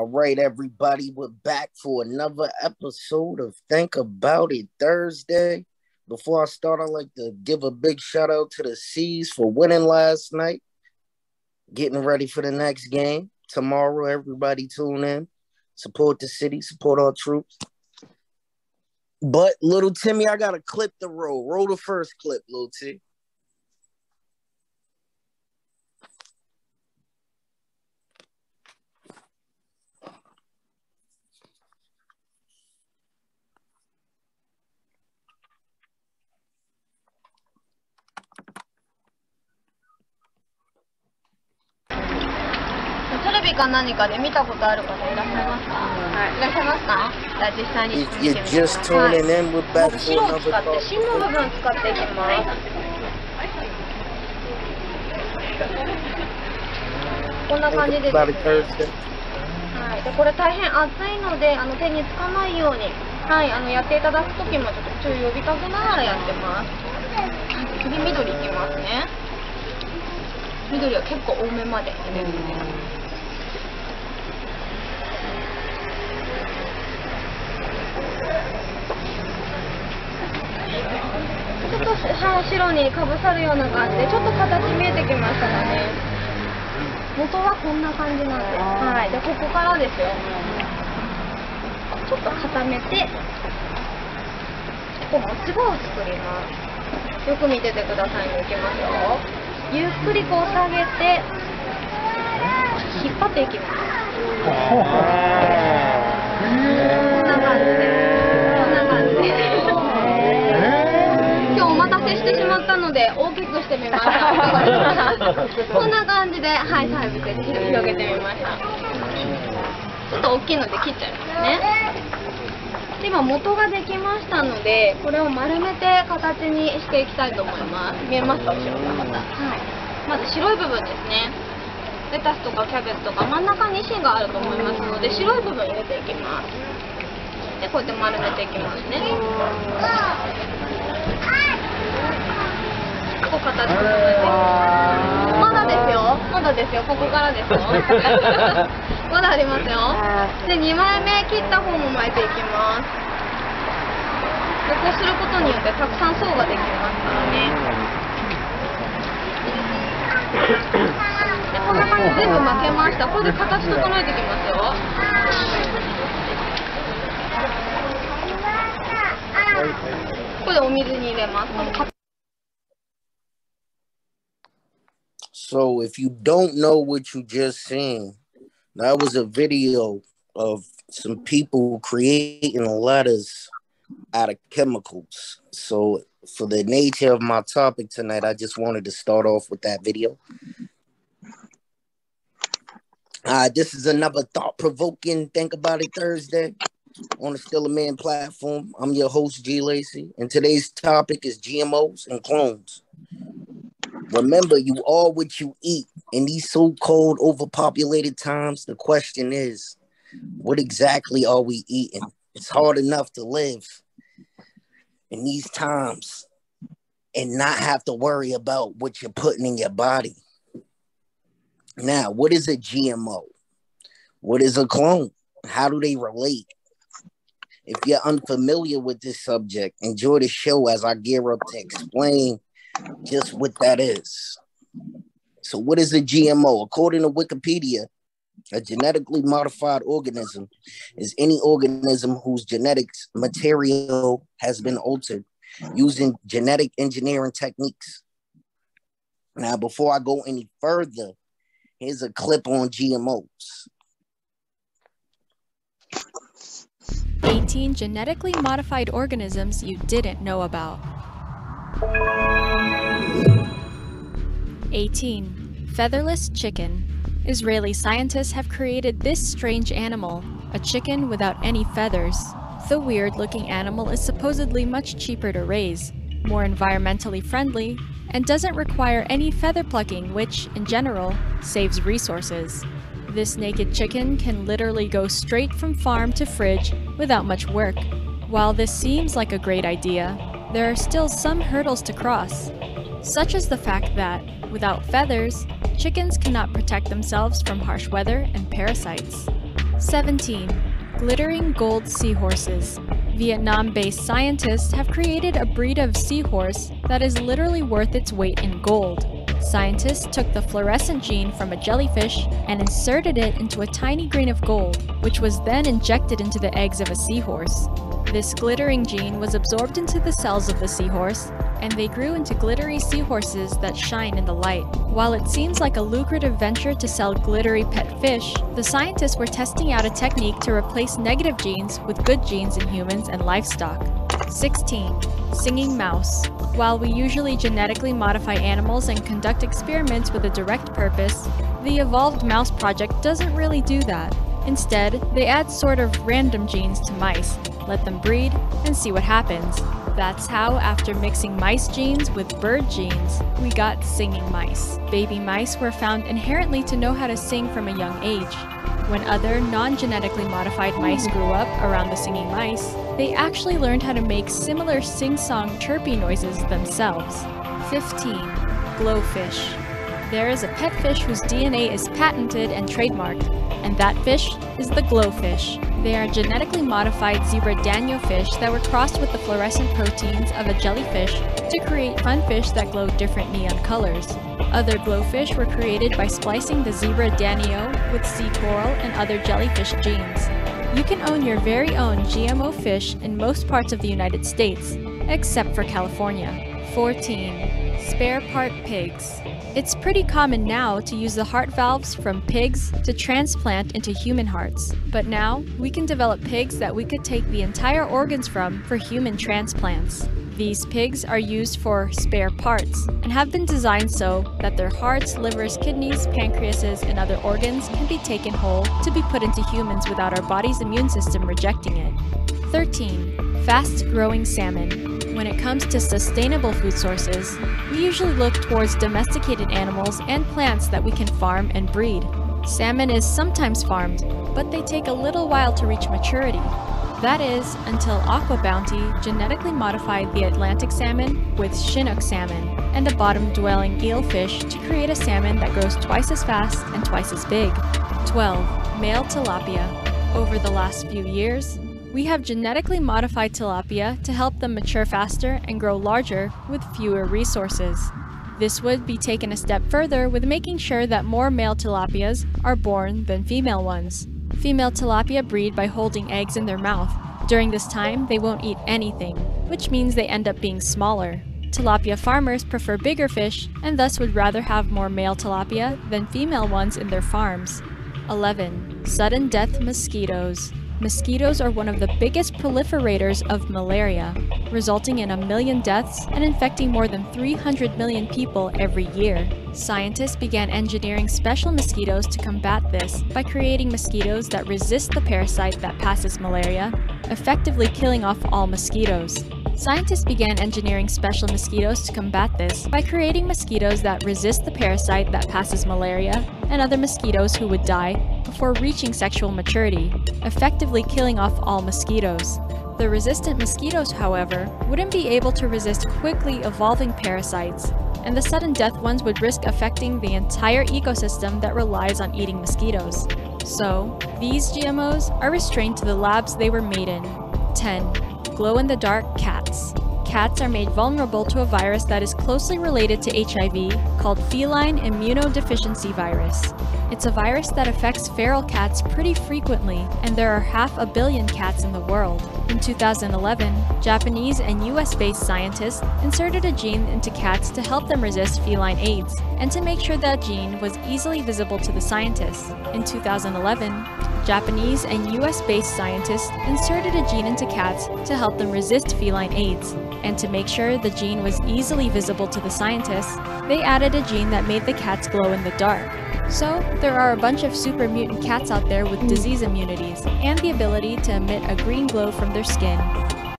All right, everybody, we're back for another episode of Think About It Thursday. Before I start, I'd like to give a big shout out to the C's for winning last night, getting ready for the next game. Tomorrow, everybody tune in, support the city, support our troops. But little Timmy, I got to clip the roll. Roll the first clip, little T. か何かで見たことある方いらっしゃいますか、はい、い。らっしゃいますか？じゃあ実際に You, you're just tuning in with back 白を使って芯の部分使っていきます。こんな感じで。す、ね、はい、でこれ大変熱いのであの手につかないように、はい、あのやっていただく時もちょっと注意呼びかけながらやってます、次緑いきますね。緑は結構多めまで。入れるので。ちょっと白にかぶさるような感じでちょっと形見えてきましたかね。元はこんな感じなんです。はい。でここからですよ。ちょっと固めて。ここ持ち場を作ります。よく見ててくださいね。いきますよ。ゆっくりこう下げて引っ張っていきます。こんな感じでしので大きくしてみましたこんな感じではいサービスで広げてみましたちょっと大きい。ので切っちゃいますねで今元ができましたのでこれを丸めて形にしていきたいと思います。見えますか？後ろがはいまず白い部分ですね。レタスとかキャベツとか真ん中に芯があると思いますので白い部分入れていきます。でこうやって丸めていきますね。こ形整えてまだですよ。まだですよ。ここからですよ。まだありますよ。で2枚目切った方も巻いていきます。でこうすることによってたくさん層ができますからね。でこんな感じ全部巻けました。これで形整えていきますよ。これでお水に入れます So if you don't know what you just seen, that was a video of some people creating letters out of chemicals. So for the nature of my topic tonight, I just wanted to start off with that video. Uh, this is another thought-provoking Think About It Thursday on the Still a Man platform. I'm your host, G Lacey, and today's topic is GMOs and clones. Remember, you are what you eat. In these so-called overpopulated times, the question is, what exactly are we eating? It's hard enough to live in these times and not have to worry about what you're putting in your body. Now, what is a GMO? What is a clone? How do they relate? If you're unfamiliar with this subject, enjoy the show as I gear up to explain just what that is. So, what is a GMO? According to Wikipedia, a genetically modified organism is any organism whose genetics material has been altered using genetic engineering techniques. Now, before I go any further, here's a clip on GMOs. 18 genetically modified organisms you didn't know about. 18. Featherless chicken. Israeli scientists have created this strange animal, a chicken without any feathers. The weird looking animal is supposedly much cheaper to raise, more environmentally friendly, and doesn't require any feather plucking which, in general, saves resources. This naked chicken can literally go straight from farm to fridge without much work. While this seems like a great idea, there are still some hurdles to cross, such as the fact that, without feathers, chickens cannot protect themselves from harsh weather and parasites. 17. Glittering gold seahorses. Vietnam-based scientists have created a breed of seahorse that is literally worth its weight in gold. Scientists took the fluorescent gene from a jellyfish and inserted it into a tiny grain of gold, which was then injected into the eggs of a seahorse. This glittering gene was absorbed into the cells of the seahorse, and they grew into glittery seahorses that shine in the light. While it seems like a lucrative venture to sell glittery pet fish, the scientists were testing out a technique to replace negative genes with good genes in humans and livestock. 16. Singing mouse. While we usually genetically modify animals and conduct experiments with a direct purpose, the Evolved Mouse Project doesn't really do that. Instead, they add sort of random genes to mice, let them breed, and see what happens. That's how, after mixing mice genes with bird genes, we got singing mice. Baby mice were found inherently to know how to sing from a young age. When other non-genetically modified mice grew up around the singing mice, they actually learned how to make similar sing-song chirpy noises themselves. 15. Glowfish. There is a pet fish whose DNA is patented and trademarked, and that fish is the glowfish. They are genetically modified zebra danio fish that were crossed with the fluorescent proteins of a jellyfish to create fun fish that glow different neon colors. Other glowfish were created by splicing the zebra danio with sea coral and other jellyfish genes. You can own your very own GMO fish in most parts of the United States, except for California. 14. Spare part pigs. It's pretty common now to use the heart valves from pigs to transplant into human hearts. But now, we can develop pigs that we could take the entire organs from for human transplants. These pigs are used for spare parts and have been designed so that their hearts, livers, kidneys, pancreases, and other organs can be taken whole to be put into humans without our body's immune system rejecting it. 13. Fast-growing salmon. When it comes to sustainable food sources, we usually look towards domesticated animals and plants that we can farm and breed. Salmon is sometimes farmed, but they take a little while to reach maturity. That is, until AquaBounty genetically modified the Atlantic salmon with Chinook salmon and a bottom-dwelling eelfish to create a salmon that grows twice as fast and twice as big. 12. Male tilapia. Over the last few years, we have genetically modified tilapia to help them mature faster and grow larger with fewer resources. This would be taken a step further with making sure that more male tilapias are born than female ones. Female tilapia breed by holding eggs in their mouth. During this time, they won't eat anything, which means they end up being smaller. Tilapia farmers prefer bigger fish and thus would rather have more male tilapia than female ones in their farms. 11. Sudden death mosquitoes. Mosquitoes are one of the biggest proliferators of malaria, resulting in a million deaths and infecting more than 300 million people every year. Scientists began engineering special mosquitoes to combat this by creating mosquitoes that resist the parasite that passes malaria, effectively killing off all mosquitoes. Scientists began engineering special mosquitoes to combat this by creating mosquitoes that resist the parasite that passes malaria and other mosquitoes who would die before reaching sexual maturity, effectively killing off all mosquitoes. The resistant mosquitoes, however, wouldn't be able to resist quickly evolving parasites, and the sudden death ones would risk affecting the entire ecosystem that relies on eating mosquitoes. So, these GMOs are restrained to the labs they were made in. 10 glow-in-the-dark cats. Cats are made vulnerable to a virus that is closely related to HIV called feline immunodeficiency virus. It's a virus that affects feral cats pretty frequently, and there are half a billion cats in the world. In 2011, Japanese and US-based scientists inserted a gene into cats to help them resist feline AIDS, and to make sure that gene was easily visible to the scientists. In 2011, Japanese and US-based scientists inserted a gene into cats to help them resist feline AIDS, and to make sure the gene was easily visible to the scientists, they added a gene that made the cats glow in the dark. So, there are a bunch of super mutant cats out there with disease immunities, and the ability to emit a green glow from their skin.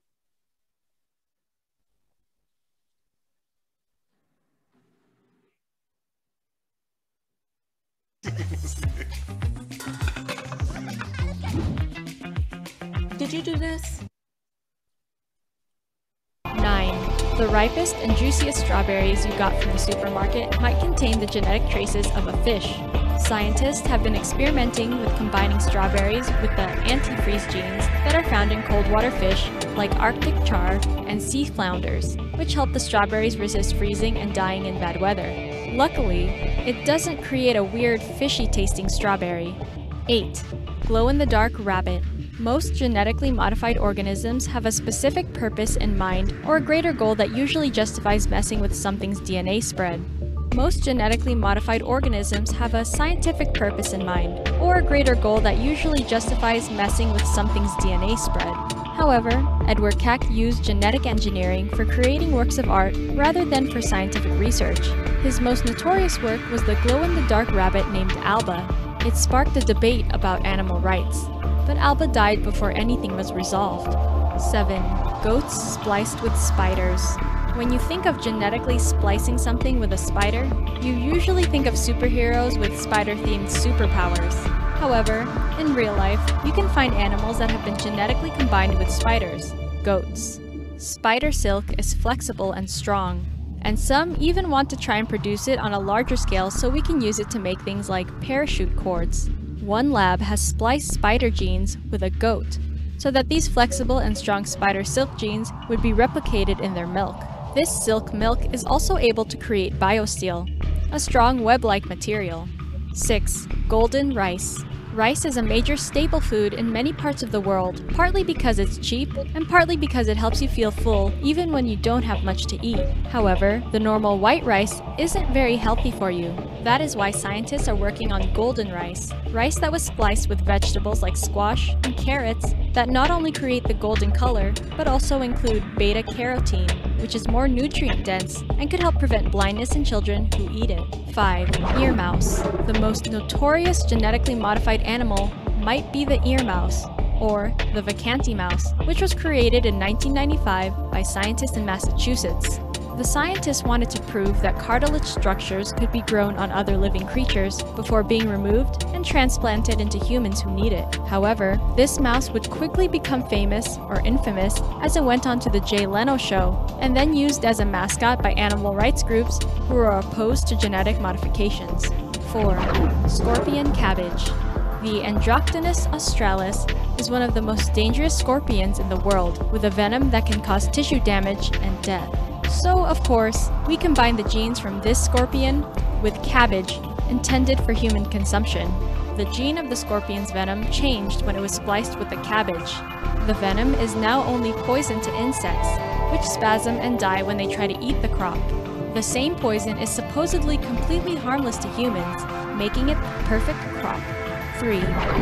9. The ripest and juiciest strawberries you got from the supermarket might contain the genetic traces of a fish. Scientists have been experimenting with combining strawberries with the antifreeze genes that are found in cold water fish like Arctic char and sea flounders, which help the strawberries resist freezing and dying in bad weather. Luckily, it doesn't create a weird fishy tasting strawberry. 8. Glow in the dark rabbit. Most genetically modified organisms have a specific purpose in mind or a greater goal that usually justifies messing with something's DNA spread. Most genetically modified organisms have a scientific purpose in mind, or a greater goal that usually justifies messing with something's DNA spread. However, Edward Keck used genetic engineering for creating works of art rather than for scientific research. His most notorious work was the glow-in-the-dark rabbit named Alba. It sparked a debate about animal rights, but Alba died before anything was resolved. 7. Goats spliced with spiders. When you think of genetically splicing something with a spider, you usually think of superheroes with spider-themed superpowers. However, in real life, you can find animals that have been genetically combined with spiders, goats. Spider silk is flexible and strong, and some even want to try and produce it on a larger scale so we can use it to make things like parachute cords. One lab has spliced spider genes with a goat, so that these flexible and strong spider silk genes would be replicated in their milk. This silk milk is also able to create biosteel, a strong web-like material. 6. Golden rice. Rice is a major staple food in many parts of the world, partly because it's cheap, and partly because it helps you feel full even when you don't have much to eat. However, the normal white rice isn't very healthy for you. That is why scientists are working on golden rice, rice that was spliced with vegetables like squash and carrots that not only create the golden color, but also include beta-carotene, which is more nutrient-dense and could help prevent blindness in children who eat it. 5. Ear mouse. The most notorious genetically modified animal might be the ear mouse, or the Vacanti mouse, which was created in 1995 by scientists in Massachusetts. The scientists wanted to prove that cartilage structures could be grown on other living creatures before being removed and transplanted into humans who need it. However, this mouse would quickly become famous or infamous as it went on to the Jay Leno show and then used as a mascot by animal rights groups who are opposed to genetic modifications. 4. Scorpion cabbage. The Androctonus australis is one of the most dangerous scorpions in the world, with a venom that can cause tissue damage and death. So, of course, we combine the genes from this scorpion with cabbage intended for human consumption. The gene of the scorpion's venom changed when it was spliced with the cabbage. The venom is now only poison to insects, which spasm and die when they try to eat the crop. The same poison is supposedly completely harmless to humans, making it the perfect crop. 3.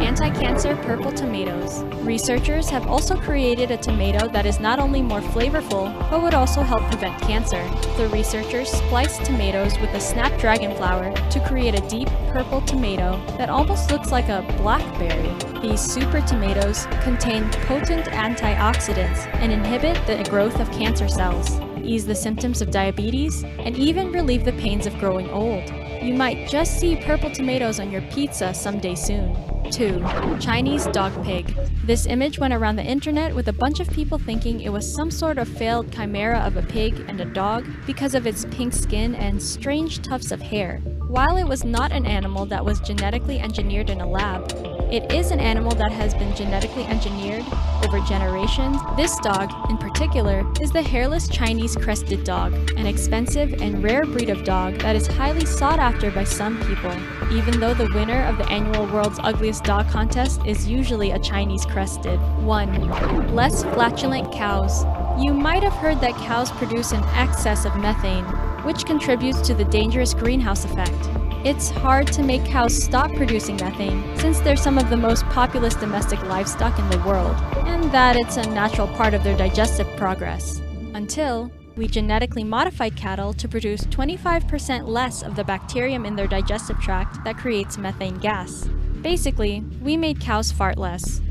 Anti-cancer purple tomatoes. Researchers have also created a tomato that is not only more flavorful, but would also help prevent cancer. The researchers spliced tomatoes with a snapdragon flower to create a deep purple tomato that almost looks like a blackberry. These super tomatoes contain potent antioxidants and inhibit the growth of cancer cells, ease the symptoms of diabetes, and even relieve the pains of growing old. You might just see purple tomatoes on your pizza someday soon. 2. Chinese dog pig. This image went around the internet with a bunch of people thinking it was some sort of failed chimera of a pig and a dog because of its pink skin and strange tufts of hair. While it was not an animal that was genetically engineered in a lab, it is an animal that has been genetically engineered over generations. This dog, in particular, is the hairless Chinese crested dog, an expensive and rare breed of dog that is highly sought after by some people, even though the winner of the annual World's Ugliest Dog contest is usually a Chinese crested. 1. Less flatulent cows. You might have heard that cows produce an excess of methane, which contributes to the dangerous greenhouse effect. It's hard to make cows stop producing methane since they're some of the most populous domestic livestock in the world, and that it's a natural part of their digestive progress. Until we genetically modified cattle to produce 25% less of the bacterium in their digestive tract that creates methane gas. Basically, we made cows fart less.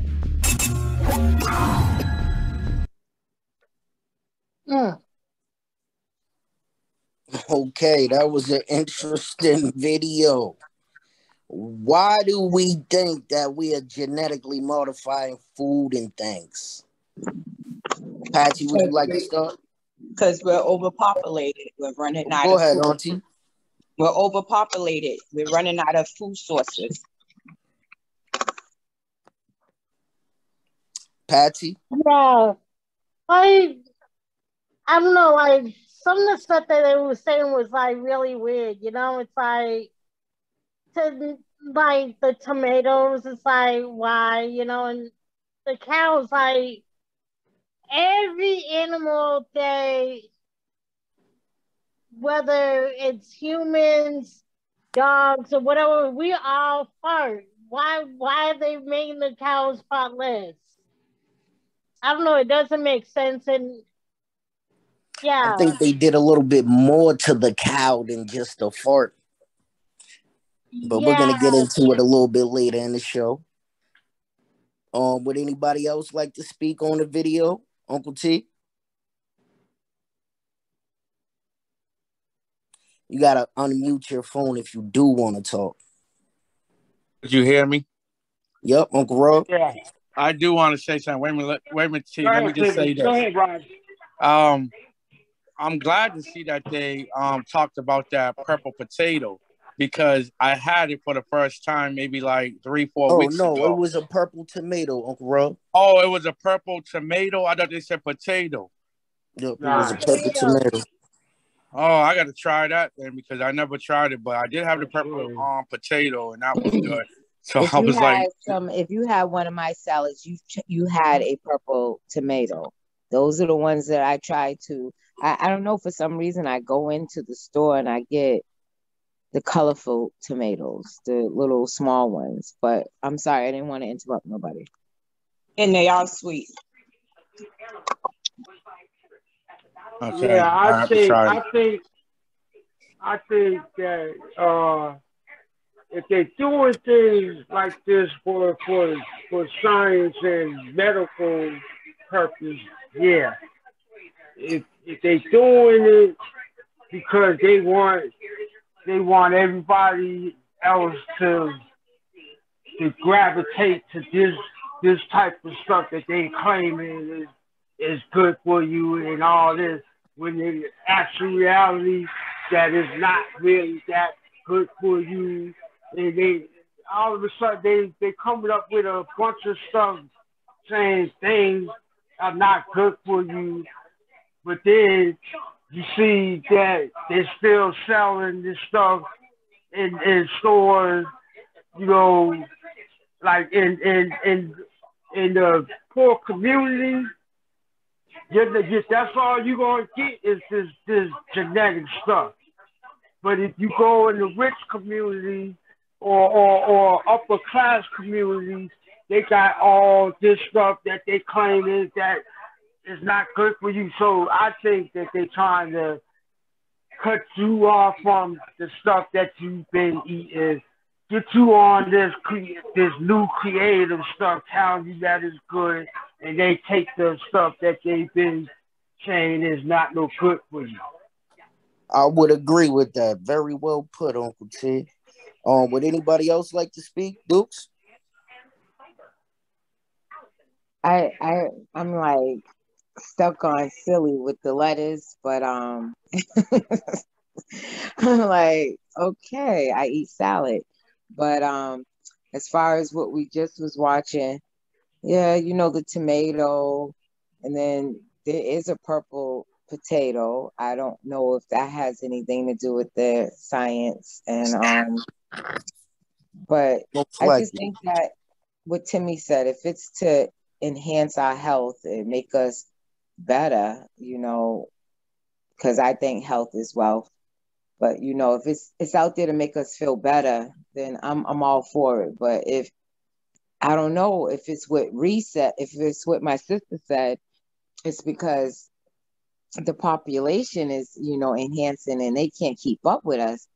Mm. Okay, that was an interesting video. Why do we think that we are genetically modifying food and things? Patty, would you like to start? Because we're overpopulated. We're running out Go of ahead, food. Auntie. We're overpopulated. We're running out of food sources. Patsy? Yeah. I I don't know, like some of the stuff that they were saying was like really weird, you know, it's like to like the tomatoes, it's like why, you know, and the cows like every animal they whether it's humans, dogs, or whatever, we all fart. Why why are they making the cows fart less? I don't know, it doesn't make sense and yeah. I think they did a little bit more to the cow than just a fart. But yeah. we're gonna get into it a little bit later in the show. Um, would anybody else like to speak on the video, Uncle T? You gotta unmute your phone if you do want to talk. Did you hear me? Yep, Uncle Rob. Yeah. I do want to say something. Wait a minute. Wait a minute. T, let me just say this. Go ahead, Rod. Um, I'm glad to see that they um talked about that purple potato because I had it for the first time maybe like three, four oh, weeks ago. no, ago. it was a purple tomato, Uncle Rob. Oh, it was a purple tomato. I thought they said potato. Yep, it was a purple tomato. Oh, I got to try that then because I never tried it, but I did have the purple um, potato and that was good. So if I was like, some, if you had one of my salads, you you had a purple tomato. Those are the ones that I try to. I, I don't know for some reason I go into the store and I get the colorful tomatoes, the little small ones. But I'm sorry, I didn't want to interrupt nobody. And they are sweet. Okay. Yeah, I, I think I think I think that uh, if they're doing things like this for for for science and medical purpose, yeah. If if they're doing it because they want they want everybody else to to gravitate to this this type of stuff that they claiming is is good for you and all this when in actual reality that is not really that good for you. And they all of a sudden they they coming up with a bunch of stuff saying things are not good for you, but then you see that they're still selling this stuff in, in stores, you know, like in in in in the poor communities just, that's all you're gonna get is this this genetic stuff. But if you go in the rich community or, or, or upper class communities, they got all this stuff that they claim is that is not good for you. So I think that they're trying to cut you off from the stuff that you've been eating, get you on this cre- this new creative stuff, telling you that is good, and they take the stuff that they've been saying is not no good for you. I would agree with that. Very well put, Uncle T. Um, would anybody else like to speak, Dukes? I I I'm like stuck on silly with the lettuce, but um I'm like, okay, I eat salad. But um as far as what we just was watching, yeah, you know, the tomato, and then there is a purple potato. I don't know if that has anything to do with the science and um but I just think that what Timmy said, if it's to enhance our health and make us better, you know, because I think health is wealth. But you know, if it's it's out there to make us feel better, then I'm I'm all for it. But if I don't know if it's what reset, if it's what my sister said, it's because the population is, you know, enhancing and they can't keep up with us.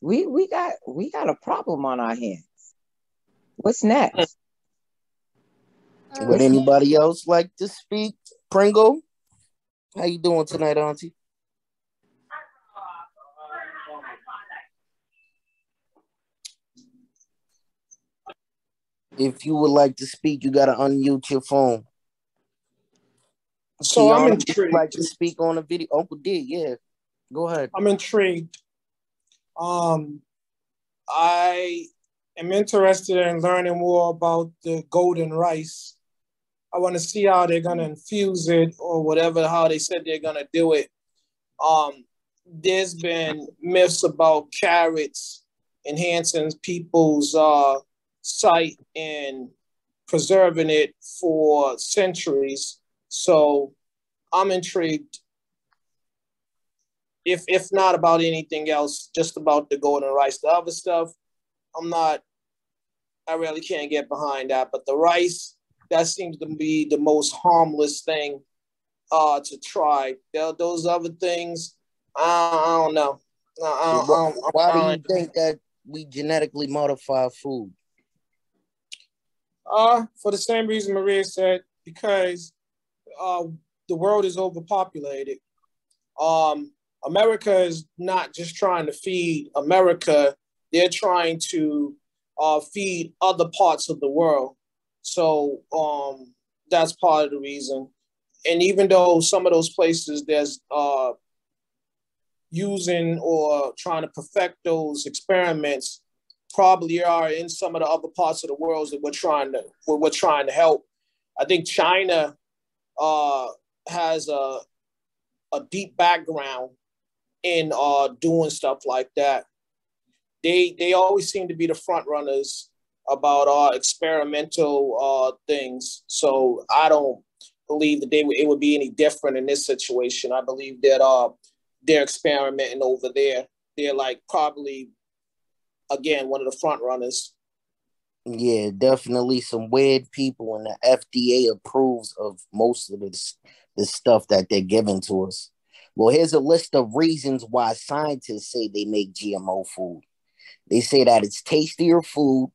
We we got we got a problem on our hands. What's next? Would anybody else like to speak? Pringle, how you doing tonight, Auntie? If you would like to speak, you gotta unmute your phone. So Kiana, I'm intrigued. like to speak on a video. Uncle D, yeah. Go ahead. I'm intrigued. Um, I am interested in learning more about the golden rice. I want to see how they're gonna infuse it or whatever, how they said they're gonna do it. Um, there's been myths about carrots enhancing people's uh, sight and preserving it for centuries. So I'm intrigued. If if not about anything else, just about the golden rice. The other stuff, I'm not. I really can't get behind that. But the rice, that seems to be the most harmless thing uh, to try. Those other things, I, I don't know. I, I, Why do you think that we genetically modify food? Uh, for the same reason Maria said, because uh, the world is overpopulated. Um, America is not just trying to feed America, they're trying to uh, feed other parts of the world. So um, that's part of the reason. And even though some of those places there's uh, using or trying to perfect those experiments, probably are in some of the other parts of the world that we're trying to we're, trying to help. I think China uh, has a a deep background in uh, doing stuff like that. They they always seem to be the front runners about uh, experimental uh, things. So I don't believe that they it would be any different in this situation. I believe that uh, they're experimenting over there. They're like probably again one of the front runners. Yeah, definitely some weird people, and the FDA approves of most of this the stuff that they're giving to us. Well, here's a list of reasons why scientists say they make GMO food. They say that it's tastier food,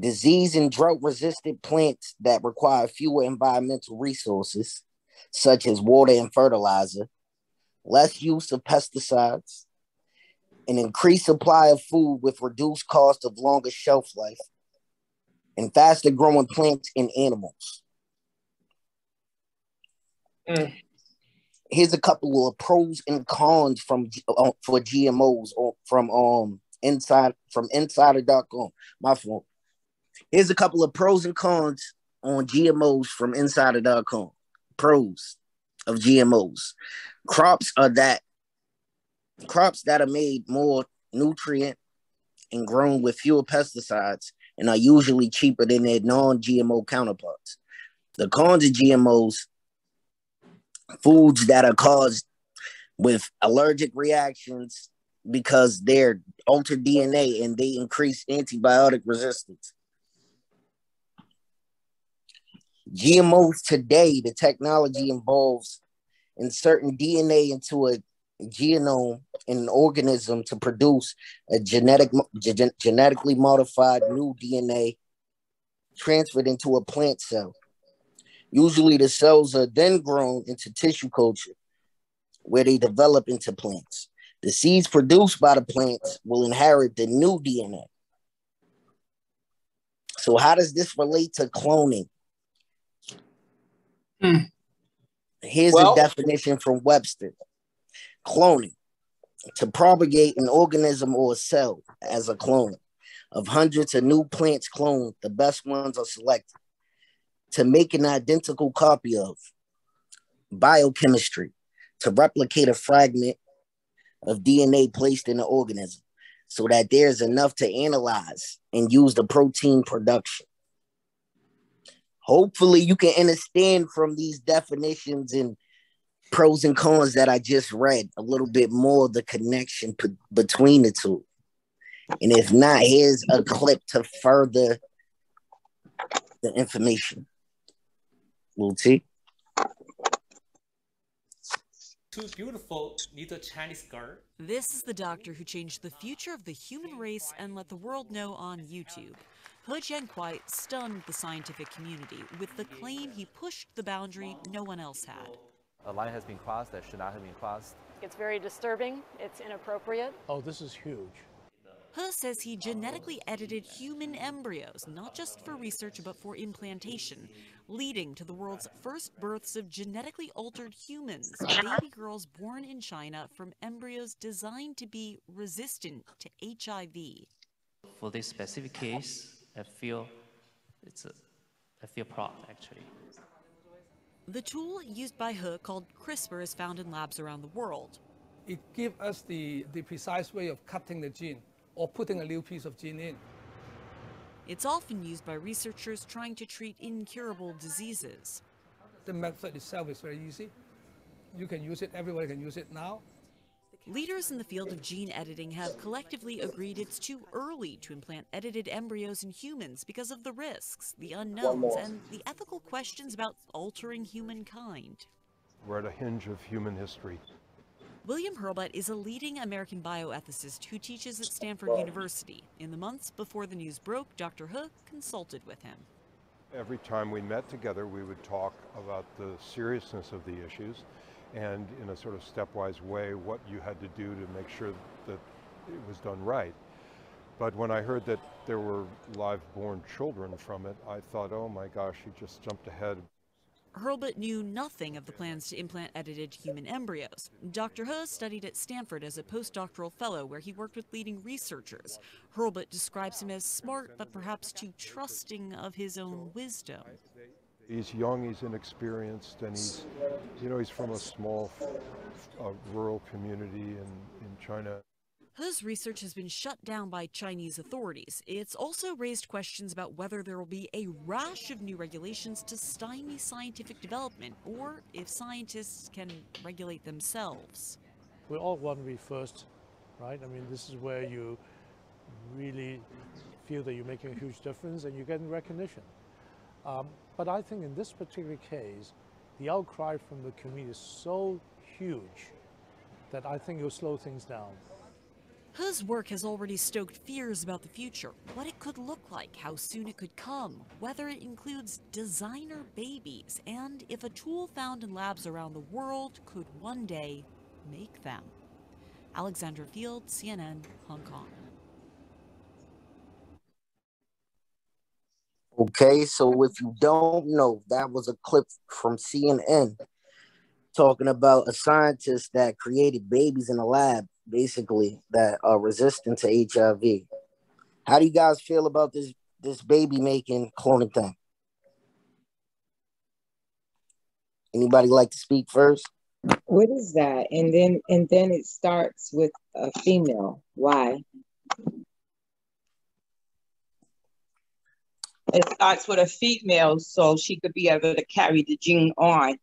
disease and drought resistant plants that require fewer environmental resources, such as water and fertilizer, less use of pesticides, an increased supply of food with reduced cost of longer shelf life, and faster growing plants and animals. Mm. Here's a couple of pros and cons from uh, for GMOs from um inside from insider.com. My fault. Here's a couple of pros and cons on GMOs from insider.com. Pros of GMOs. Crops are that crops that are made more nutrient and grown with fewer pesticides and are usually cheaper than their non-GMO counterparts. The cons of GMOs, foods that are caused with allergic reactions because they're altered DNA and they increase antibiotic resistance. GMOs today, the technology involves inserting DNA into a genome in an organism to produce a genetic gen, genetically modified new DNA transferred into a plant cell. Usually the cells are then grown into tissue culture where they develop into plants. The seeds produced by the plants will inherit the new DNA. So how does this relate to cloning? Hmm. Here's well, a definition from Webster. Cloning. To propagate an organism or a cell as a clone. Of hundreds of new plants cloned, the best ones are selected. To make an identical copy of biochemistry. To replicate a fragment of DNA placed in the organism. So that there's enough to analyze and use the protein production hopefully you can understand from these definitions and pros and cons that I just read a little bit more of the connection p- between the two. And if not, here's a clip to further the information. We'll see. Too beautiful need a Chinese girl. This is the doctor who changed the future of the human race and let the world know on YouTube. He Jiankui stunned the scientific community with the claim he pushed the boundary no one else had. A line has been crossed that should not have been crossed. It's very disturbing. It's inappropriate. Oh, this is huge. He says he genetically edited human embryos, not just for research but for implantation, leading to the world's first births of genetically altered humans, baby girls born in China from embryos designed to be resistant to HIV. For this specific case, I feel it's a, I feel proud actually. The tool used by He called CRISPR is found in labs around the world. It gives us the, the precise way of cutting the gene or putting a new piece of gene in. It's often used by researchers trying to treat incurable diseases. The method itself is very easy. You can use it, everybody can use it now. Leaders in the field of gene editing have collectively agreed it's too early to implant edited embryos in humans because of the risks, the unknowns, and the ethical questions about altering humankind. We're at a hinge of human history. William Hurlbut is a leading American bioethicist who teaches at Stanford University. In the months before the news broke, Dr. He consulted with him. Every time we met together, we would talk about the seriousness of the issues and in a sort of stepwise way what you had to do to make sure that it was done right. But when I heard that there were live born children from it, I thought, oh my gosh, he just jumped ahead. Hurlbut knew nothing of the plans to implant edited human embryos. Dr. He studied at Stanford as a postdoctoral fellow where he worked with leading researchers. Hurlbut describes him as smart but perhaps too trusting of his own wisdom. He's young, he's inexperienced, and he's, you know, he's from a small uh, rural community in, in China. He's research has been shut down by Chinese authorities. It's also raised questions about whether there will be a rash of new regulations to stymie scientific development, or if scientists can regulate themselves. We all want to be first, right? I mean, this is where you really feel that you're making a huge difference and you're getting recognition. Um, but I think in this particular case, the outcry from the community is so huge that I think it'll slow things down. His work has already stoked fears about the future, what it could look like, how soon it could come, whether it includes designer babies, and if a tool found in labs around the world could one day make them. Alexandra Field, CNN, Hong Kong. Okay, so if you don't know, that was a clip from CNN talking about a scientist that created babies in a lab, basically that are resistant to HIV. How do you guys feel about this this baby making cloning thing? Anybody like to speak first? What is that? And then and then it starts with a female. Why? It starts with a female so she could be able to carry the gene on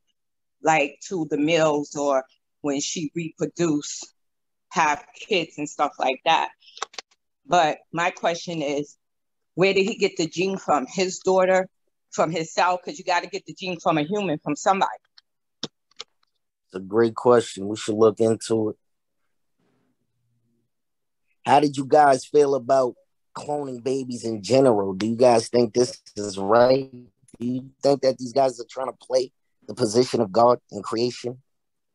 like to the males or when she reproduce have kids and stuff like that. But my question is where did he get the gene from? His daughter? From his cell? because you got to get the gene from a human from somebody. It's a great question. We should look into it. How did you guys feel about cloning babies in general. Do you guys think this is right? Do you think that these guys are trying to play the position of God in creation?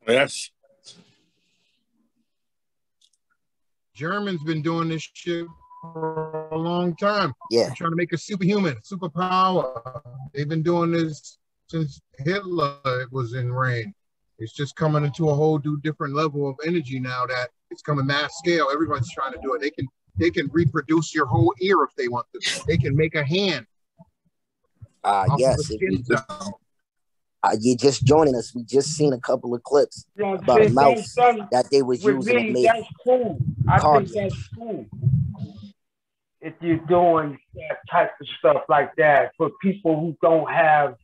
Yes. Germans been doing this shit for a long time. Yeah. They're trying to make a superhuman, superpower. They've been doing this since Hitler was in reign. It's just coming into a whole new different level of energy now that it's coming mass scale. Everyone's trying to do it. They can they can reproduce your whole ear if they want to. They can make a hand. Uh, yes. You just, uh, you're just joining us. We just seen a couple of clips Yeah, about a see, mouse that they was with using to make That's cool. I cartilage. think that's cool. If you're doing that type of stuff like that for people who don't have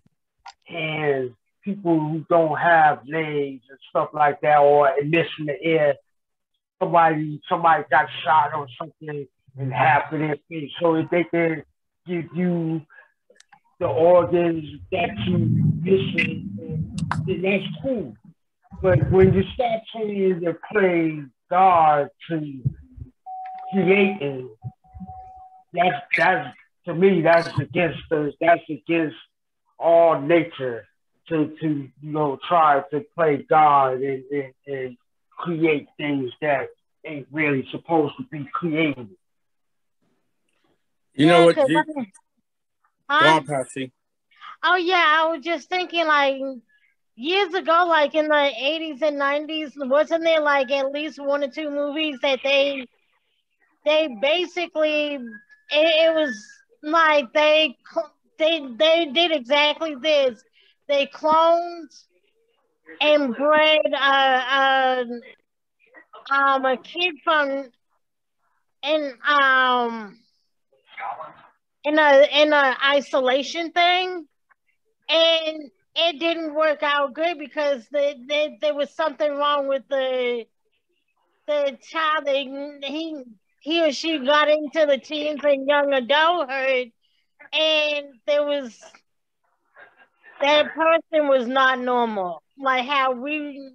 hands, people who don't have legs and stuff like that, or missing the ear, somebody somebody got shot or something and half of their face, so if they can give you the organs that you missing, then that's cool. But when you start trying to play God to creating, that's that's to me that's against the that's against all nature to to you know try to play God and, and, and create things that ain't really supposed to be created. You know Yeah, what? 'cause G- I- Go on, Patsy. Oh yeah, I was just thinking like years ago, like in the eighties and nineties, wasn't there like at least one or two movies that they they basically it, it was like they they they did exactly this. They cloned and bred a, a um a kid from in um in a in a isolation thing. And it didn't work out good because the, the, there was something wrong with the the child. He he or she got into the teens and young adulthood. And there was that person was not normal like how we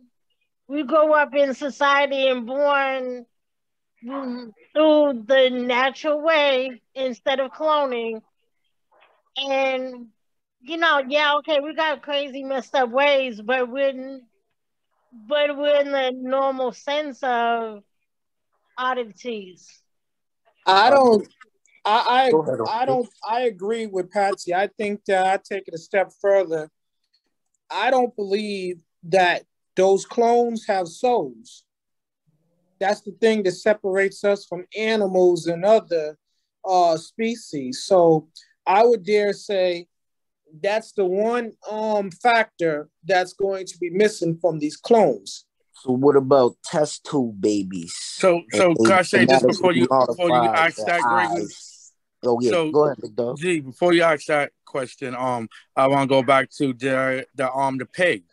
we grow up in society and born through the natural way instead of cloning and you know, yeah, okay, we got crazy messed up ways, but we're but we're in the normal sense of oddities. I uh, don't. I Go ahead, I, I don't. I agree with Patsy. I think that I take it a step further. I don't believe that those clones have souls. That's the thing that separates us from animals and other uh, species. So I would dare say that's the one um, factor that's going to be missing from these clones. So what about test tube babies? So, so If they can I say this before you before you ask that, Gregory? Eyes? Oh yeah, So, go ahead, big dog. G, before you ask that question, um, I want to go back to the the um the pig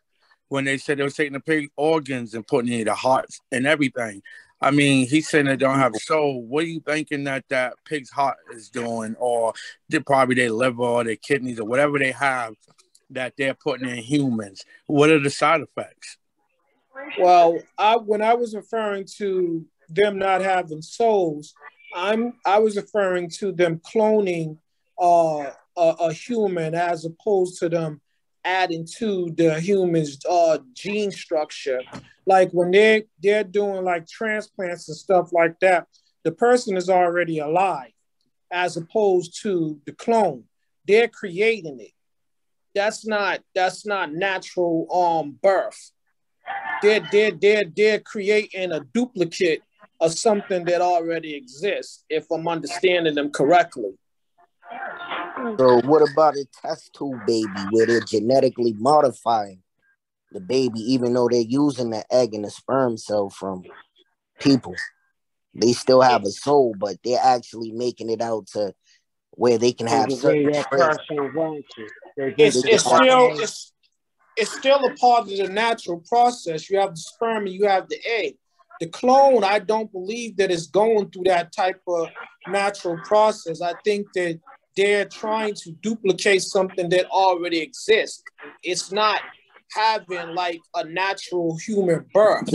when they said they were taking the pig organs and putting it in the hearts and everything. I mean, he's saying they don't have a soul. What are you thinking that that pig's heart is doing, or they probably their liver or their kidneys or whatever they have that they're putting in humans? What are the side effects? Well, I when I was referring to them not having souls, I'm I was referring to them cloning uh, a, a human as opposed to them adding to the human's uh, gene structure. Like when they they're doing like transplants and stuff like that, the person is already alive, as opposed to the clone. They're creating it. That's not that's not natural um birth they're they're they're they're creating a duplicate of something that already exists if i'm understanding them correctly. So what about a test tube baby where they're genetically modifying the baby, even though they're using the egg and the sperm cell from people? They still have a soul, but they're actually making it out to where they can have the way certain that person wants it. They it's, it's still it's it's still a part of the natural process. You have the sperm and you have the egg the clone i don't believe that it's going through that type of natural process. I think that they're trying to duplicate something that already exists. It's not having like a natural human birth.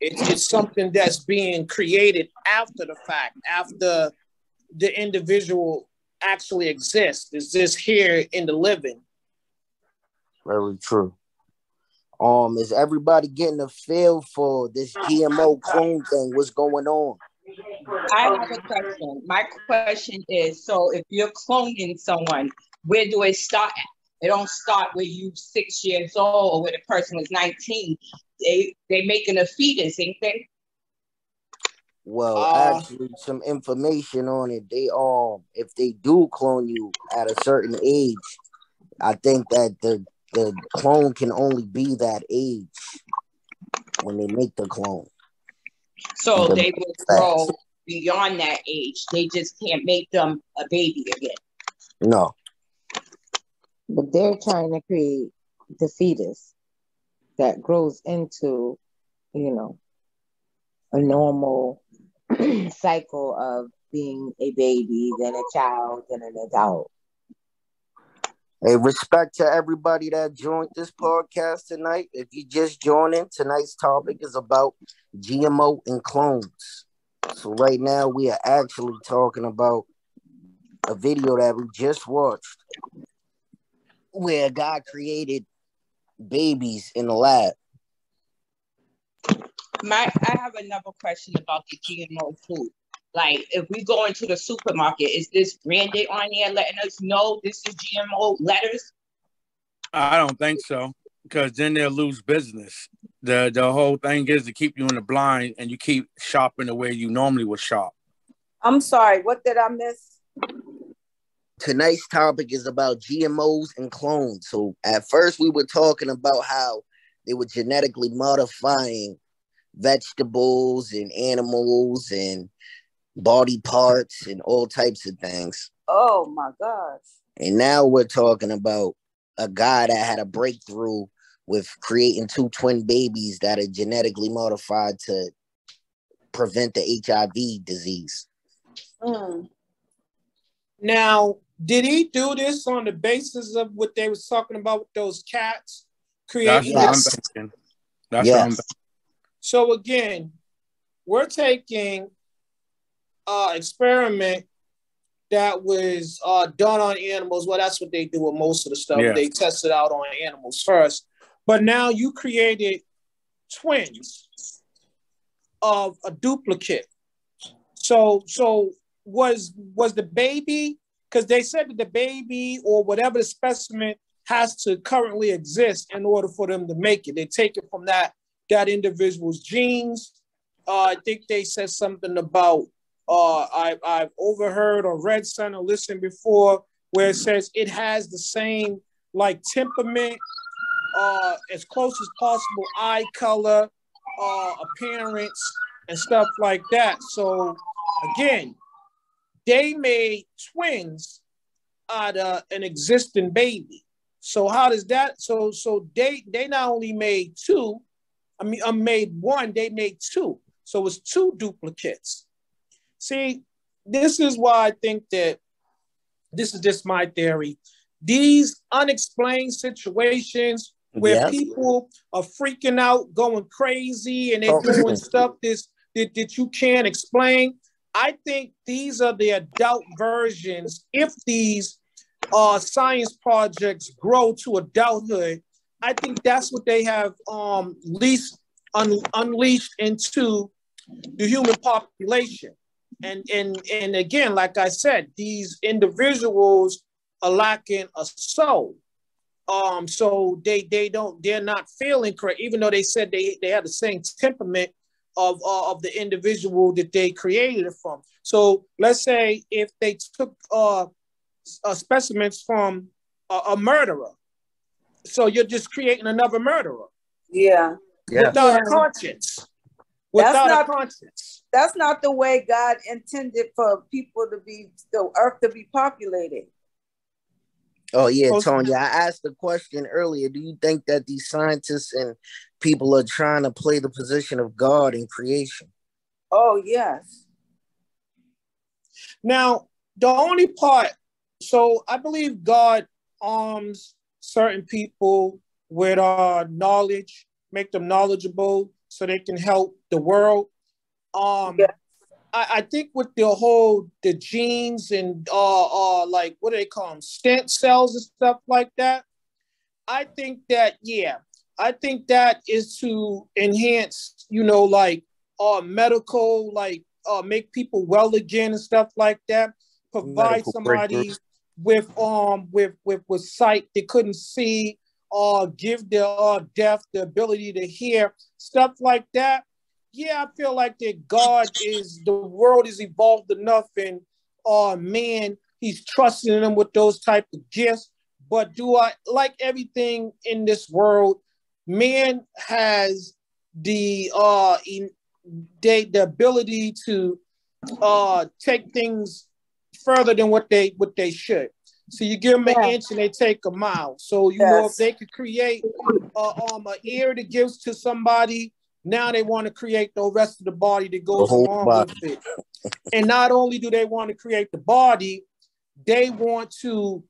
It's, something that's being created after the fact after the individual actually exists. Is this here in the living. Very true. Um, is everybody getting a feel for this GMO clone thing? What's going on? I have a question. My question is, so if you're cloning someone, where do it start at? It don't start where you six years old or when the person was 19. They they making a fetus, ain't they? Well, Uh, actually, some information on it. They um, if they do clone you at a certain age, I think that the the clone can only be that age when they make the clone. So The- they will grow beyond that age. They just can't make them a baby again. No, But they're trying to create the fetus that grows into, you know, a normal cycle of being a baby, then a child, then an adult. Hey, respect to everybody that joined this podcast tonight. If you just joining, tonight's topic is about GMO and clones. So right now we are actually talking about a video that we just watched where God created babies in the lab. My I have another question about the GMO food. Like if we go into the supermarket, is this branded on there letting us know this is GMO letters? I don't think so because then they'll lose business. The the whole thing is to keep you in the blind and you keep shopping the way you normally would shop. I'm sorry, what did I miss? Tonight's topic is about GMOs and clones. So at first we were talking about how they were genetically modifying vegetables and animals and body parts and all types of things. Oh my gosh. And now we're talking about a guy that had a breakthrough with creating two twin babies that are genetically modified to prevent the HIV disease. Mm. Now, did he do this on the basis of what they was talking about with those cats creating? That's what I'm thinking. That's what I'm Yes. So again, we're taking uh experiment that was uh done on animals. Well, that's what they do with most of the stuff. Yeah. They test it out on animals first. But now you created twins of a duplicate. So so was was the baby because they said that the baby or whatever the specimen has to currently exist in order for them to make it. They take it from that that individual's genes. Uh, I think they said something about uh, I, I've overheard or read something or listened before where it says it has the same like temperament, uh, as close as possible eye color, uh, appearance, and stuff like that. So again, they made twins out of an existing baby. So how does that? So so they they not only made two, I mean, I made one. They made two. So it's two duplicates. See, this is why I think that this is just my theory. These unexplained situations where Yes. people are freaking out, going crazy, and they're Oh. doing stuff this that, that you can't explain. I think these are the adult versions. If these uh, science projects grow to adulthood, I think that's what they have um, least un- unleashed into the human population. And and and again, like I said, these individuals are lacking a soul. Um, so they they don't they're not feeling correct, even though they said they they have the same temperament of uh, of the individual that they created it from. So let's say if they took uh, uh specimens from a, a murderer, so you're just creating another murderer Yeah. without Yeah. a conscience. That's not a conscience. That's not the way God intended for people to be the earth to be populated. Oh yeah, Tonya. I asked the question earlier. Do you think that these scientists and people are trying to play the position of God in creation? Oh yes. Now, the only part, so I believe God arms certain people with uh, knowledge, make them knowledgeable so they can help the world. Um, I, I think with the whole the genes and uh, uh, like what do they call them, stem cells and stuff like that. I think that yeah, I think that is to enhance, you know, like uh medical, like uh make people well again and stuff like that. Provide Medical somebody breakthroughs. with um with with with sight they couldn't see, uh give the uh deaf the ability to hear, stuff like that. Yeah, I feel like that God is the world is evolved enough and uh man, he's trusting them with those type of gifts. But do I like everything in this world? Man has the uh in, they the ability to uh take things further than what they what they should. So you give them an Yeah. inch and they take a mile. So you know if they could create uh, um an ear that gives to somebody, now they want to create the rest of the body that goes whole along body. with it. And not only do they want to create the body, they want to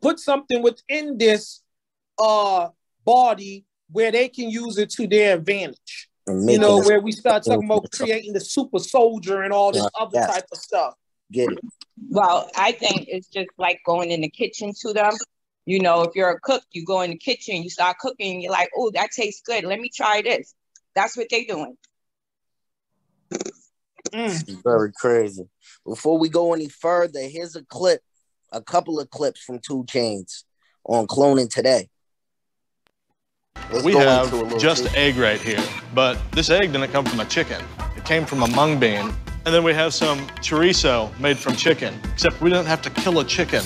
put something within this uh body where they can use it to their advantage. You know, where we start talking about creating the super soldier and all this Yeah, other yes. type of stuff. Get it? Well, I think it's just like going in the kitchen to them. You know, if you're a cook, you go in the kitchen, you start cooking, you're like, oh, that tastes good. Let me try this. That's what they're doing. Mm. It's very crazy. Before we go any further, here's a clip, a couple of clips from 2 Chainz on cloning today. Let's we have into a little just bit. egg right here, but this egg didn't come from a chicken. It came from a mung bean. And then we have some chorizo made from chicken, except we don't have to kill a chicken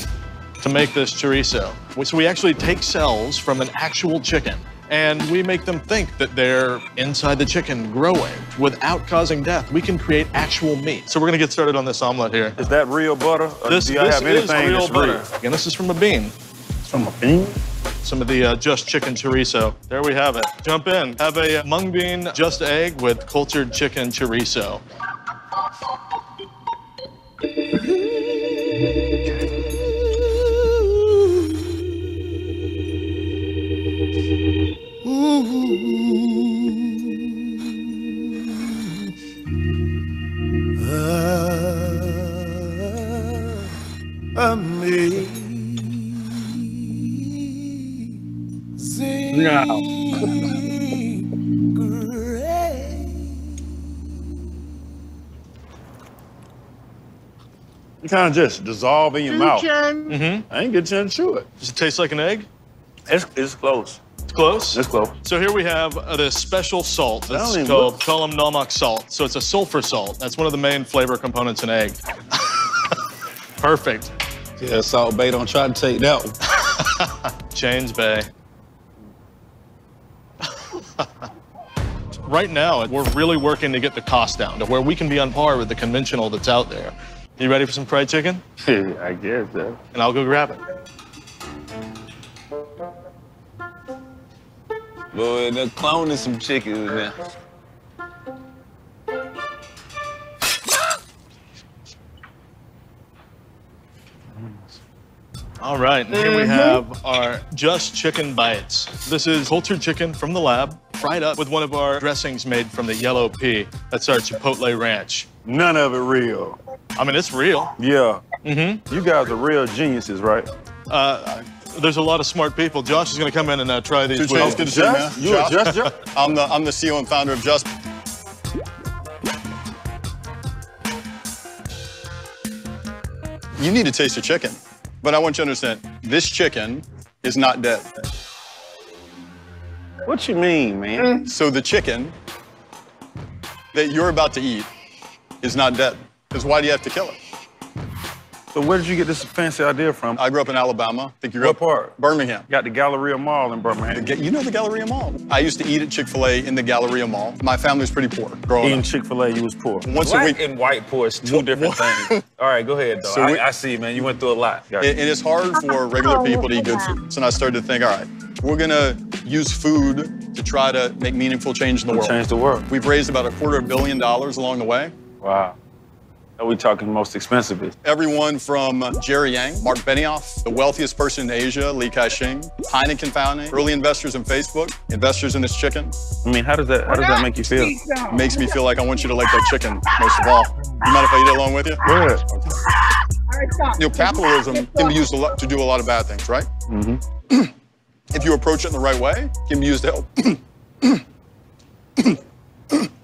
to make this chorizo. So we actually take cells from an actual chicken and we make them think that they're inside the chicken growing without causing death. We can create actual meat. So we're gonna get started on this omelet here. Is that real butter? This, do y'all have is anything real butter. real? Again, this is from a bean. It's From a bean? Some of the uh, just chicken chorizo. There we have it. Jump in. Have a mung bean just egg with cultured chicken chorizo. Kind of just dissolve in your mouth. Mm-hmm. I ain't get a to chew it. Does it taste like an egg? It's, it's close. Close? It's close. So here we have uh, this special salt That that's called look- Namak salt. So it's a sulfur salt. That's one of the main flavor components in egg. Perfect. Yeah, Salt Bae don't try to take that one. Chainz Bae. right now, we're really working to get the cost down to where we can be on par with the conventional that's out there. You ready for some fried chicken? I guess, yeah. And I'll go grab it. Boy, they're cloning some chickens now. All right, and here we have our just chicken bites. This is cultured chicken from the lab, fried up with one of our dressings made from the yellow pea. That's our Chipotle Ranch. None of it real. I mean, it's real. Yeah. Mm-hmm. You guys are real geniuses, right? Uh, there's a lot of smart people. Josh is going to come in and uh, try these. Two with Chainz, good to see you, man. You Just Josh? I'm the I'm the CEO and founder of Just. You need to taste the chicken, but I want you to understand this chicken is not dead. What you mean, man? So the chicken that you're about to eat is not dead. Because why do you have to kill it? So where did you get this fancy idea from? I grew up in Alabama. I think you grew What up part? Birmingham. Got the Galleria Mall in Birmingham. The you know the Galleria Mall. I used to eat at Chick-fil-A in the Galleria Mall. My family was pretty poor growing Eating. Chick-fil-A, you was poor. Once a week. and white poor is two different things. All right, go ahead, though. So we- I, I see, man. You went through a lot. Got It, you. it is hard for regular oh, people to eat good food. So I started to think, all right, we're gonna use food to try to make meaningful change in the world. Change the world. We've raised about a quarter of a billion dollars along the way. Wow. Are we talking most expensive? Everyone from Jerry Yang, Mark Benioff, the wealthiest person in Asia, Li Ka-shing, Heineken founding, early investors in Facebook, investors in this chicken. I mean, how does that how does that make you feel? Makes me feel like I want you to like that chicken most of all. You mind if I eat it along with you? Ahead. You know, capitalism can be used a lot to do a lot of bad things, right? Mm-hmm. If you approach it in the right way, it can be used to help.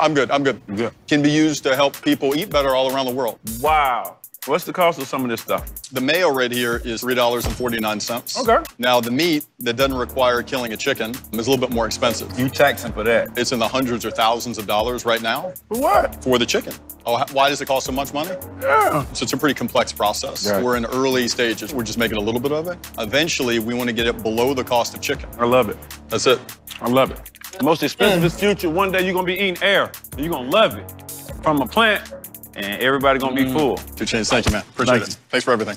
I'm good. I'm good. Can be used to help people eat better all around the world. Wow. What's the cost of some of this stuff? The mayo right here is three dollars and forty nine cents. Okay. Now the meat that doesn't require killing a chicken is a little bit more expensive. You taxing for that? It's in the hundreds or thousands of dollars right now For what? for the chicken. Oh, why does it cost so much money? Yeah. So it's a pretty complex process. We're in early stages. We're just making a little bit of it. Eventually, we want to get it below the cost of chicken. I love it. That's it. I love it. The most expensive future, one day you're gonna be eating air. And you're gonna love it. From a plant, and everybody gonna be full. 2 Chainz. Thank you, man. Appreciate Thank it. Thanks for everything.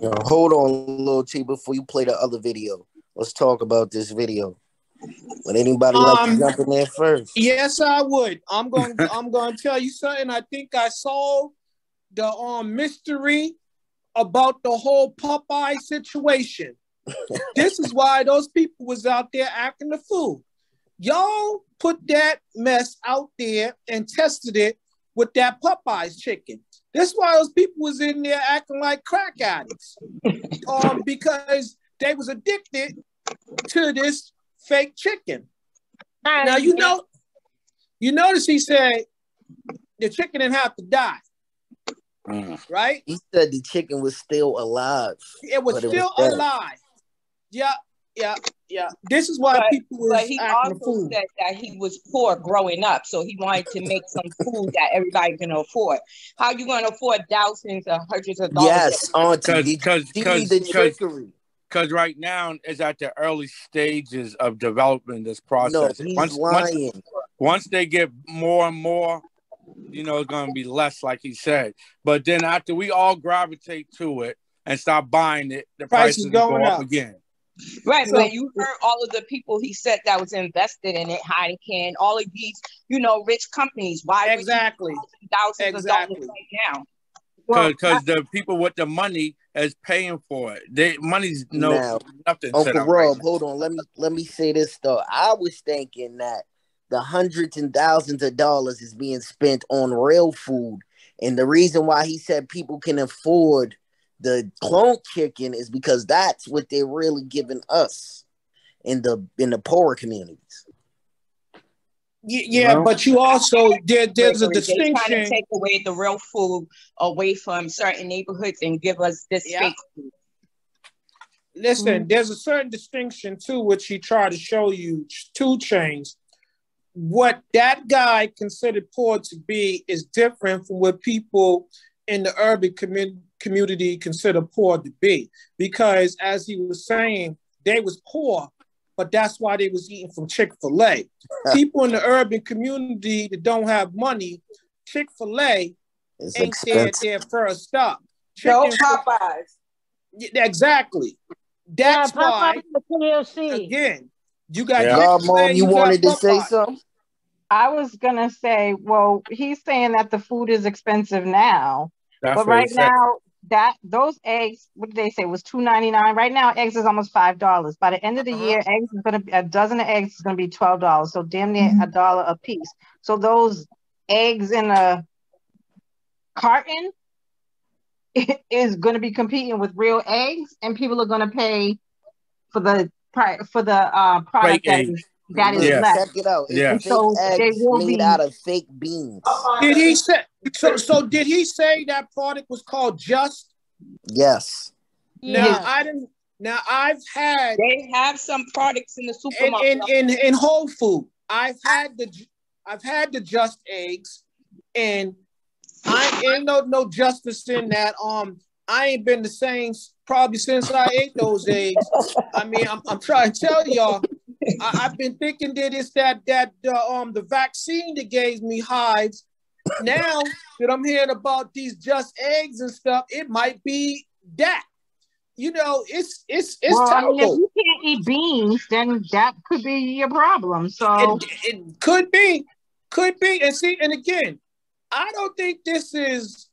Yo, hold on, little T, before you play the other video. Let's talk about this video. Would anybody like Um, to jump in there first? Yes, I would. I'm going. I'm going to tell you something. I think I solved the um mystery about the whole Popeye situation. this is why those people was out there acting the fool. Y'all put that mess out there and tested it with that Popeyes chicken. That's why those people was in there acting like crack addicts, um, because they was addicted to this fake chicken. Now you know, you notice he said the chicken didn't have to die, right? He said the chicken was still alive. It was but still dead. alive. Yeah, yeah, yeah. This is why But, people was but he acting also fool. said that he was poor growing up, so he wanted to make some food that everybody can afford. How you gonna afford thousands or hundreds of dollars? Yes, Auntie. Because because the because trickery? because right now is at the early stages of developing this process. No, he's once, lying. Once, once they get more and more, you know, it's gonna be less, like he said. But then after we all gravitate to it and stop buying it, the Price prices is will go going up up. again. Right, So- but you heard all of the people he said that was invested in it, Heineken, all of these, you know, rich companies. Why Exactly. thousands Exactly. of dollars right now? Because the people with the money is paying for it. They money's no Now, nothing to Uncle. Rob, right hold on. Let me let me say this though. I was thinking that the hundreds and thousands of dollars is being spent on real food, and the reason why he said people can afford the clone chicken is because that's what they're really giving us in the in the poorer communities. Y- Yeah, No. but you also there, there's a They trying to take away the real food away from certain neighborhoods and give us this Yeah. fake food. Listen, Mm-hmm. there's a certain distinction too, which he tried to show you. 2 Chainz. What that guy considered poor to be is different from what people in the urban commu- community consider poor to be. Because as he was saying, they was poor, but that's why they was eating from Chick-fil-A. people in the urban community that don't have money, Chick-fil-A It's ain't their, expensive. their first stop. No Chicken- Popeyes. Yeah, Exactly. That's yeah, why Popeyes the KFC. again, you got Yeah. Chick-fil-A, God, Mom, you got wanted to say something? I was gonna say, well, he's saying that the food is expensive now, That's but right now that those eggs, what did they say, was two ninety nine. Right now, eggs is almost five dollars. By the end of the year, eggs is gonna be a dozen of eggs is gonna be twelve dollars. So damn near a dollar a piece. So those eggs in a carton is gonna be competing with real eggs, and people are gonna pay for the for the uh product that eggs. is that is Yeah. left. Check it out. It's Yeah. So they eggs will made be- out of fake beans. Did he say so? So did he say that product was called Just? Yes. Now Yeah. I didn't. Now I've had They have some products in the in supermarket. in in, in Whole Food. I've had the I've had the Just eggs, and I ain't no no justice in that. Um, I ain't been the same probably since I ate those eggs. I mean, I'm, I'm trying to tell y'all. I, I've been thinking that it's that that uh, um the vaccine that gave me hives. Now that I'm hearing about these just eggs and stuff, it might be that. You know, it's it's it's well, I terrible. mean, if you can't eat beans, then that could be your problem. So It, it could be, could be, and see, and again, I don't think this is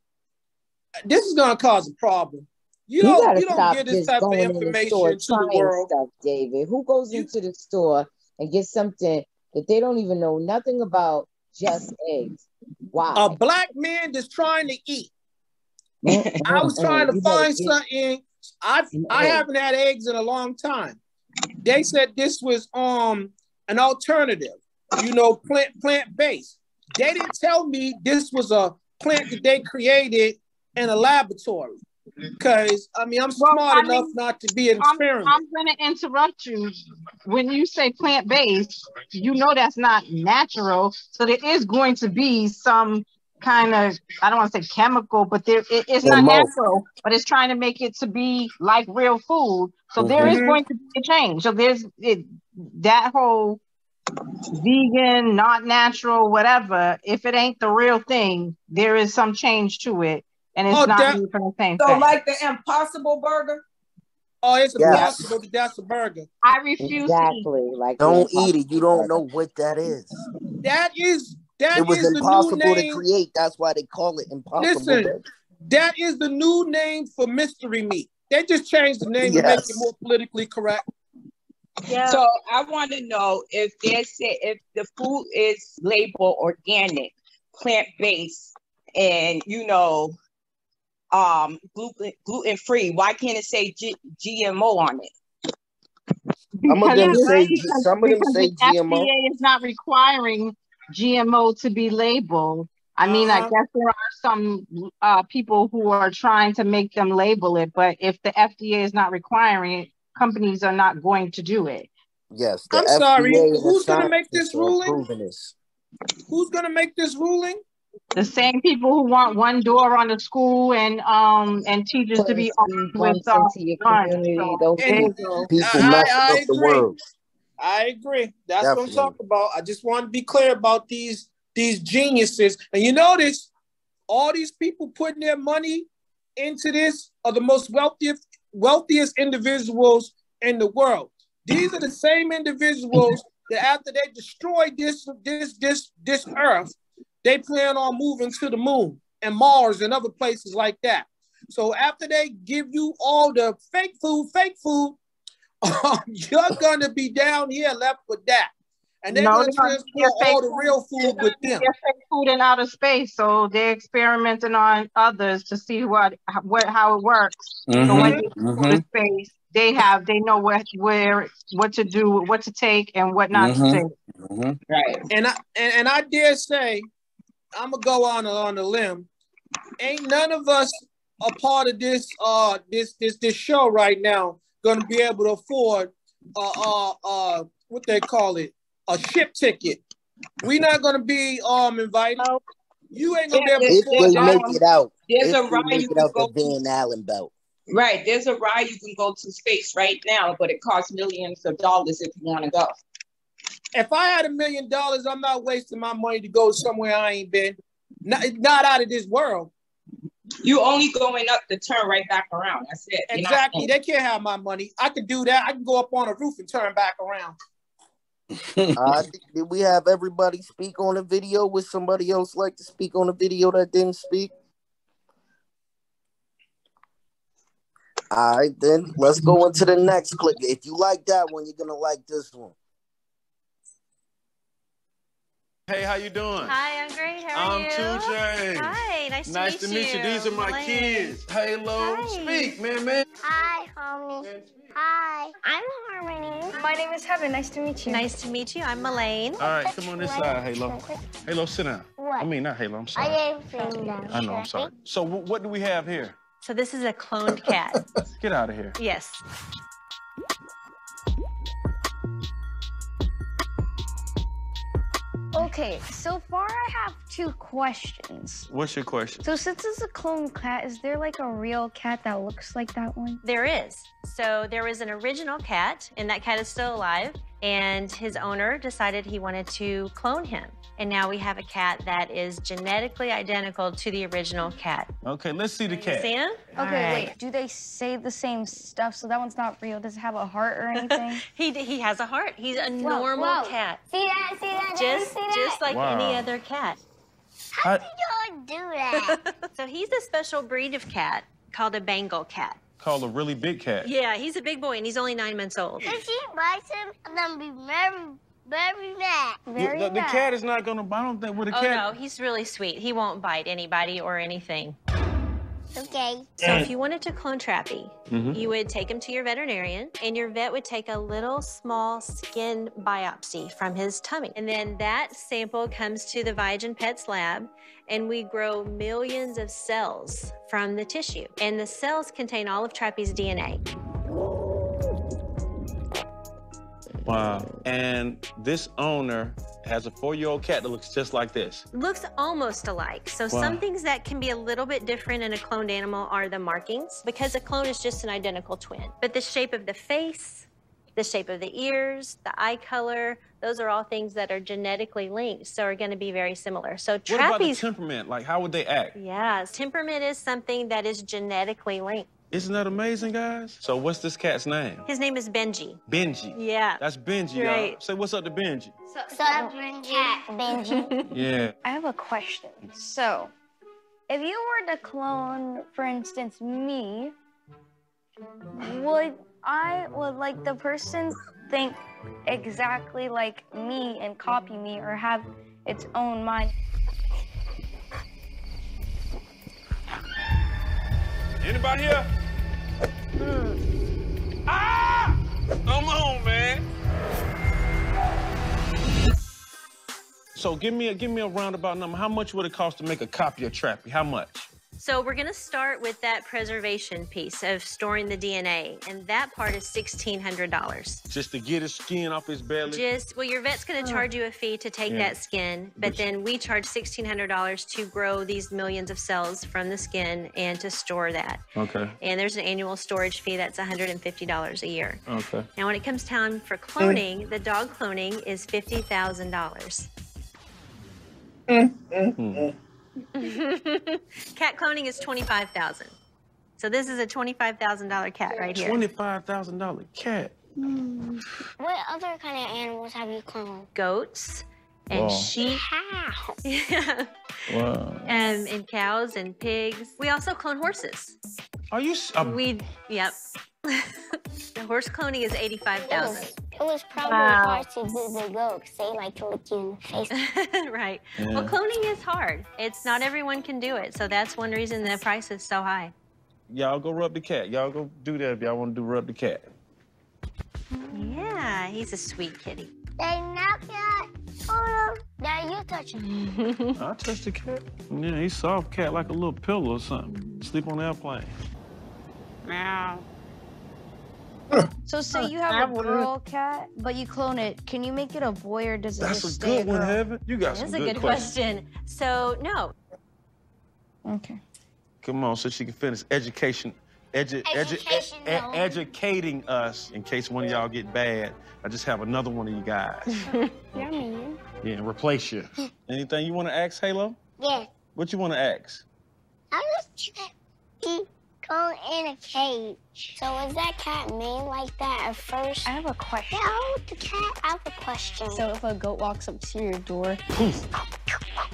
this is going to cause a problem. You You don't you don't stop get this type of going in the information store to the world. stuff, David. Who goes into the store and gets something that they don't even know nothing about? Just eggs. Why? A black man that's trying to eat. I was trying to find something. I've I haven't had eggs in a long time. They said this was um an alternative, you know, plant plant based. They didn't tell me this was a plant that they created in a laboratory. Because I mean, I'm smart I enough mean, not to be an I'm, experiment. I'm going to interrupt you. When you say plant based, you know that's not natural. So there is going to be some kind of I don't want to say chemical, but there it, it's not Hormone. natural, but it's trying to make it to be like real food. So mm-hmm. there is going to be a change. So there's it that whole vegan, not natural, whatever. If it ain't the real thing, there is some change to it, and it's Oh, not that- from the same So thing. like the Impossible Burger. Oh, it's Yes. impossible that that's a burger. I refuse Exactly. Like Don't eat it. You don't know what that is. That is that It was is the new impossible to name. create. That's why they call it impossible. Listen, Burger. that is the new name for mystery meat. They just changed the name to make it more politically correct. Yeah. So I want to know if they say if the food is labeled organic, plant based, and you know, um, gluten gluten free. Why can't it say G- GMO on it? Some of Because them the- say because- some of them say the GMO. FDA is not requiring GMO to be labeled. I mean, I Uh-huh. guess there are some uh, people who are trying to make them label it, but if the FDA is not requiring it, companies are not going to do it. Yes, I'm sorry, FDA and the who's gonna make this ruling? this. Who's gonna make this ruling? The same people who want one door on the school and um and teachers to be armed with bumps uh, into guns. So those there people- I- I up the agree. world. I agree. That's Definitely. what I'm talking about. I just want to be clear about these these geniuses. And you notice all these people putting their money into this are the most wealthiest wealthiest individuals in the world. These are the same individuals that after they destroy this this this this earth, they plan on moving to the moon and Mars and other places like that. So after they give you all the fake food, fake food, you're gonna be down here left with that. And they're No, gonna they're transport get fake all the food. real food with them. Fake food in outer space, so they're experimenting on others to see what what how it works. So when they Mhm, go space, they have they know where where what to do, what to take, and what not Mhm. to take. Right. And I and, and I dare say, I'm gonna go on a, on a limb. Ain't none of us a part of this uh this this this show right now gonna be able to afford uh uh uh what they call it a ship ticket. We're not gonna be um invited. You ain't gonna be able to afford they make it out, There's if a ride you it can out go the Van Allen belt. Right. There's a ride you can go to space right now, but it costs millions of dollars if you want to go. If I had a million dollars, I'm not wasting my money to go somewhere I ain't been. Not, not out of this world. You only going up to turn right back around. That's it. You're Exactly. They can't have my money. I could do that. I can go up on a roof and turn back around. Uh, did we have everybody speak on a video? Would somebody else like to speak on a video that didn't speak? All right, then let's go into the next clip. If you like that one, you're gonna like this one. Hey, how you doing? Hi, I'm great. How are I'm you? 2 Chainz. Hi, nice, Nice to meet you. Nice to meet meet you. you. These are my Elaine. kids. Halo, Hi. speak, man, man. Hi, homie. Hi, I'm Harmony. My name is Heaven. Nice to meet you. Nice to meet you. I'm Melaine. All right, come on this side, Halo. Halo, sit down. What? I mean, not Halo. I'm sorry. I didn't bring them. I know. I'm sorry. So, what do we have here? So this is a cloned cat. Get out of here. yes. Okay, so far I have two questions. What's your question? So since it's a clone cat, is there like a real cat that looks like that one? There is. So there was an original cat, and that cat is still alive. And his owner decided he wanted to clone him. And now we have a cat that is genetically identical to the original cat. Okay, let's see the cat. see him? Okay, All right. wait. Do they say the same stuff? So that one's not real. Does it have a heart or anything? he he has a heart. He's a Whoa, normal whoa. cat. See that? See that? Just see that? just like any other cat. How- Don't do that. so he's a special breed of cat called a Bengal cat. Called a really big cat. Yeah, he's a big boy and he's only nine months old. if she bites him, I'm gonna be very, very mad. The, the- the cat is not gonna. I don't think with a Oh cat. no, he's really sweet. He won't bite anybody or anything. Okay. So if you wanted to clone Trappy, Mhm. you would take him to your veterinarian, and your vet would take a little small skin biopsy from his tummy. And then that sample comes to the ViaGen Pets lab, and we grow millions of cells from the tissue. And the cells contain all of Trappy's DNA. Wow. And this owner has a four-year-old cat that looks just like this. Looks almost alike. So Wow. some things that can be a little bit different in a cloned animal are the markings, because a clone is just an identical twin. But the shape of the face, the shape of the ears, the eye color, those are all things that are genetically linked, so are going to be very similar. So What about the temperament? Like, how would they act? yes, temperament is something that is genetically linked. Isn't that amazing, guys? So, what's this cat's name? His name is Benji. Benji. Yeah. That's Benji, y'all. Right. Say what's up to Benji. So, Stop cat, Benji. Yeah. I have a question. So, if you were to clone, for instance, me, would I would like the person think exactly like me and copy me or have its own mind. Anybody here? Mm. Ah! Come on, man. So give me a give me a roundabout number. How much would it cost to make a copy of Trappy? How much? So we're going to start with that preservation piece of storing the DNA, and that part is sixteen hundred dollars. Just to get his skin off his belly. Just well, your vet's going to charge you a fee to take Yeah. that skin, but Which- then we charge sixteen hundred dollars to grow these millions of cells from the skin and to store that. Okay. And there's an annual storage fee that's one hundred and fifty dollars a year. Okay. Now, when it comes time for mm. cloning, the dog cloning is fifty thousand dollars. Mm, mm, hmm. cat cloning is twenty-five thousand. So this is a twenty-five thousand dollar cat right here. Twenty-five thousand dollar cat. What other kind of animals have you cloned? Goats and Wow. sheep. How? yeah. Wow. Um, and cows and pigs. We also clone horses. Are you? s- um, we yep. the horse cloning is eighty-five It was, probably Wow. hard to do the goat because they like to lick you in the face. right. Well, cloning is hard. It's not everyone can do it, so that's one reason the price is so high. Y'all go rub the cat. Y'all go do that if y'all want to do rub the cat. Yeah, he's a sweet kitty. They knock that. Oh, no. Now you touch him. I touched the cat. Yeah, he's soft cat like a little pillow or something. Sleep on the airplane. Meow. So say oh, you have a girl cat, but you clone it. Can you make it a boy or does it That's just a stay good one, girl? Heaven. You got That's some a good, good question. So no. Okay. Come on, so she can finish education, edu, edu, Education, educating us in case one of y'all get bad. I just have another one of you guys. You're. Yeah, and replace you. Anything you want to ask, Halo? Yeah. What you want to ask? How does he go in a cage? So was that cat made like that at first? I have a question. Yeah, oh, the cat. I have a question. So if a goat walks up to your door, Poof.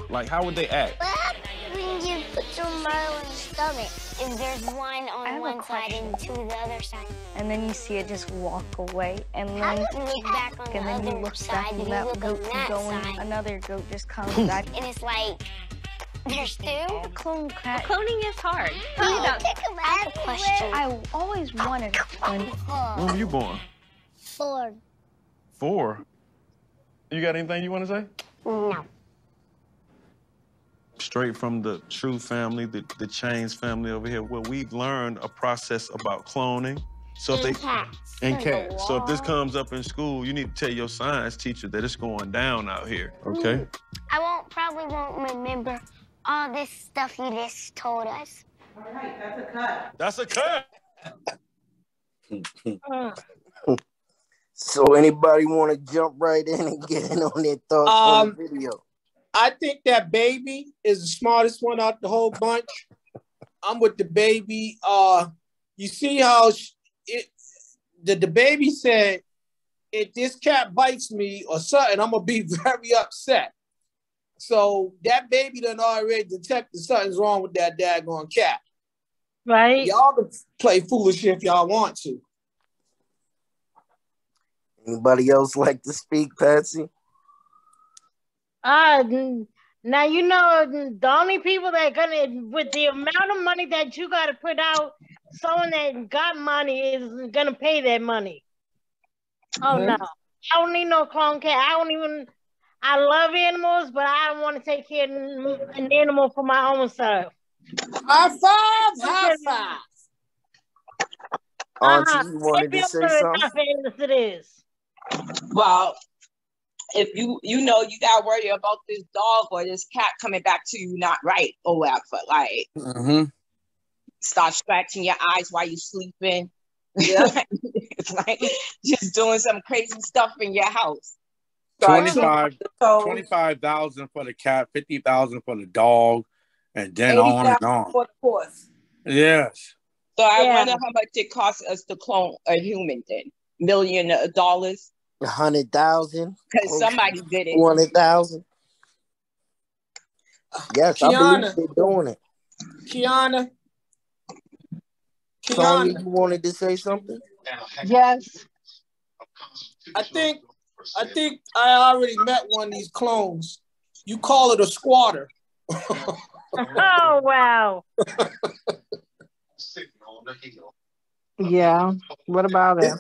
Like, how would they act? What when you put your marrow in the stomach? If there's one on one side question. and two the other side. and then you see it just walk away, and then you look back on the and then you look side back and and you that look goat on that going, side? another goat just comes back. And it's like, there's two? Clone cat. Cloning is hard. Oh, Think about think about the question. I always wanted a twin. When were you born? Four. Four. You got anything you want to say? No. Straight from the True family, the, the Chainz family over here, where we've learned a process about cloning. So if they And cats. and And cats. So if this comes up in school, you need to tell your science teacher that it's going down out here. Okay. I won't probably won't remember all this stuff you just told us. All right, That's a cut. That's a cut. So anybody want to jump right in and get in on their thoughts on Um, the video? I think that baby is the smartest one out the whole bunch. I'm with the baby. Uh, you see how sh- it the, the baby said, if this cat bites me or something, I'm gonna be very upset. So that baby done already detected something's wrong with that daggone cat. Right. Y'all can play foolish if y'all want to. Anybody else like to speak, Patsy? Uh, now you know the only people that gonna with the amount of money that you gotta put out, someone that got money is gonna pay that money. Oh Mhm. no, I don't need no clone cat. I don't even. I love animals, but I don't want to take care of an animal for my own self. High five, high five. Auntie, Uh-huh. you wanted to say something? enough as it is. Well, if you you know you got to worry about this dog or this cat coming back to you not right or whatever, like Mm-hmm. start scratching your eyes while you're sleeping. it's like just doing some crazy stuff in your house. Start 25 So- 25,000 for the cat, 50,000 for the dog, and then on and on. For the horse. Yes. So I Yeah. wonder how much it costs us to clone a human then. Million uh, dollars? A hundred thousand? Because somebody did it. One hundred thousand. Yes, I Kiana. believe they're doing it. Kiana. Sonya, Kiana. you wanted to say something? Yes. I think I think I already met one of these clones. You call it a squatter. Oh wow. Yeah. What about it?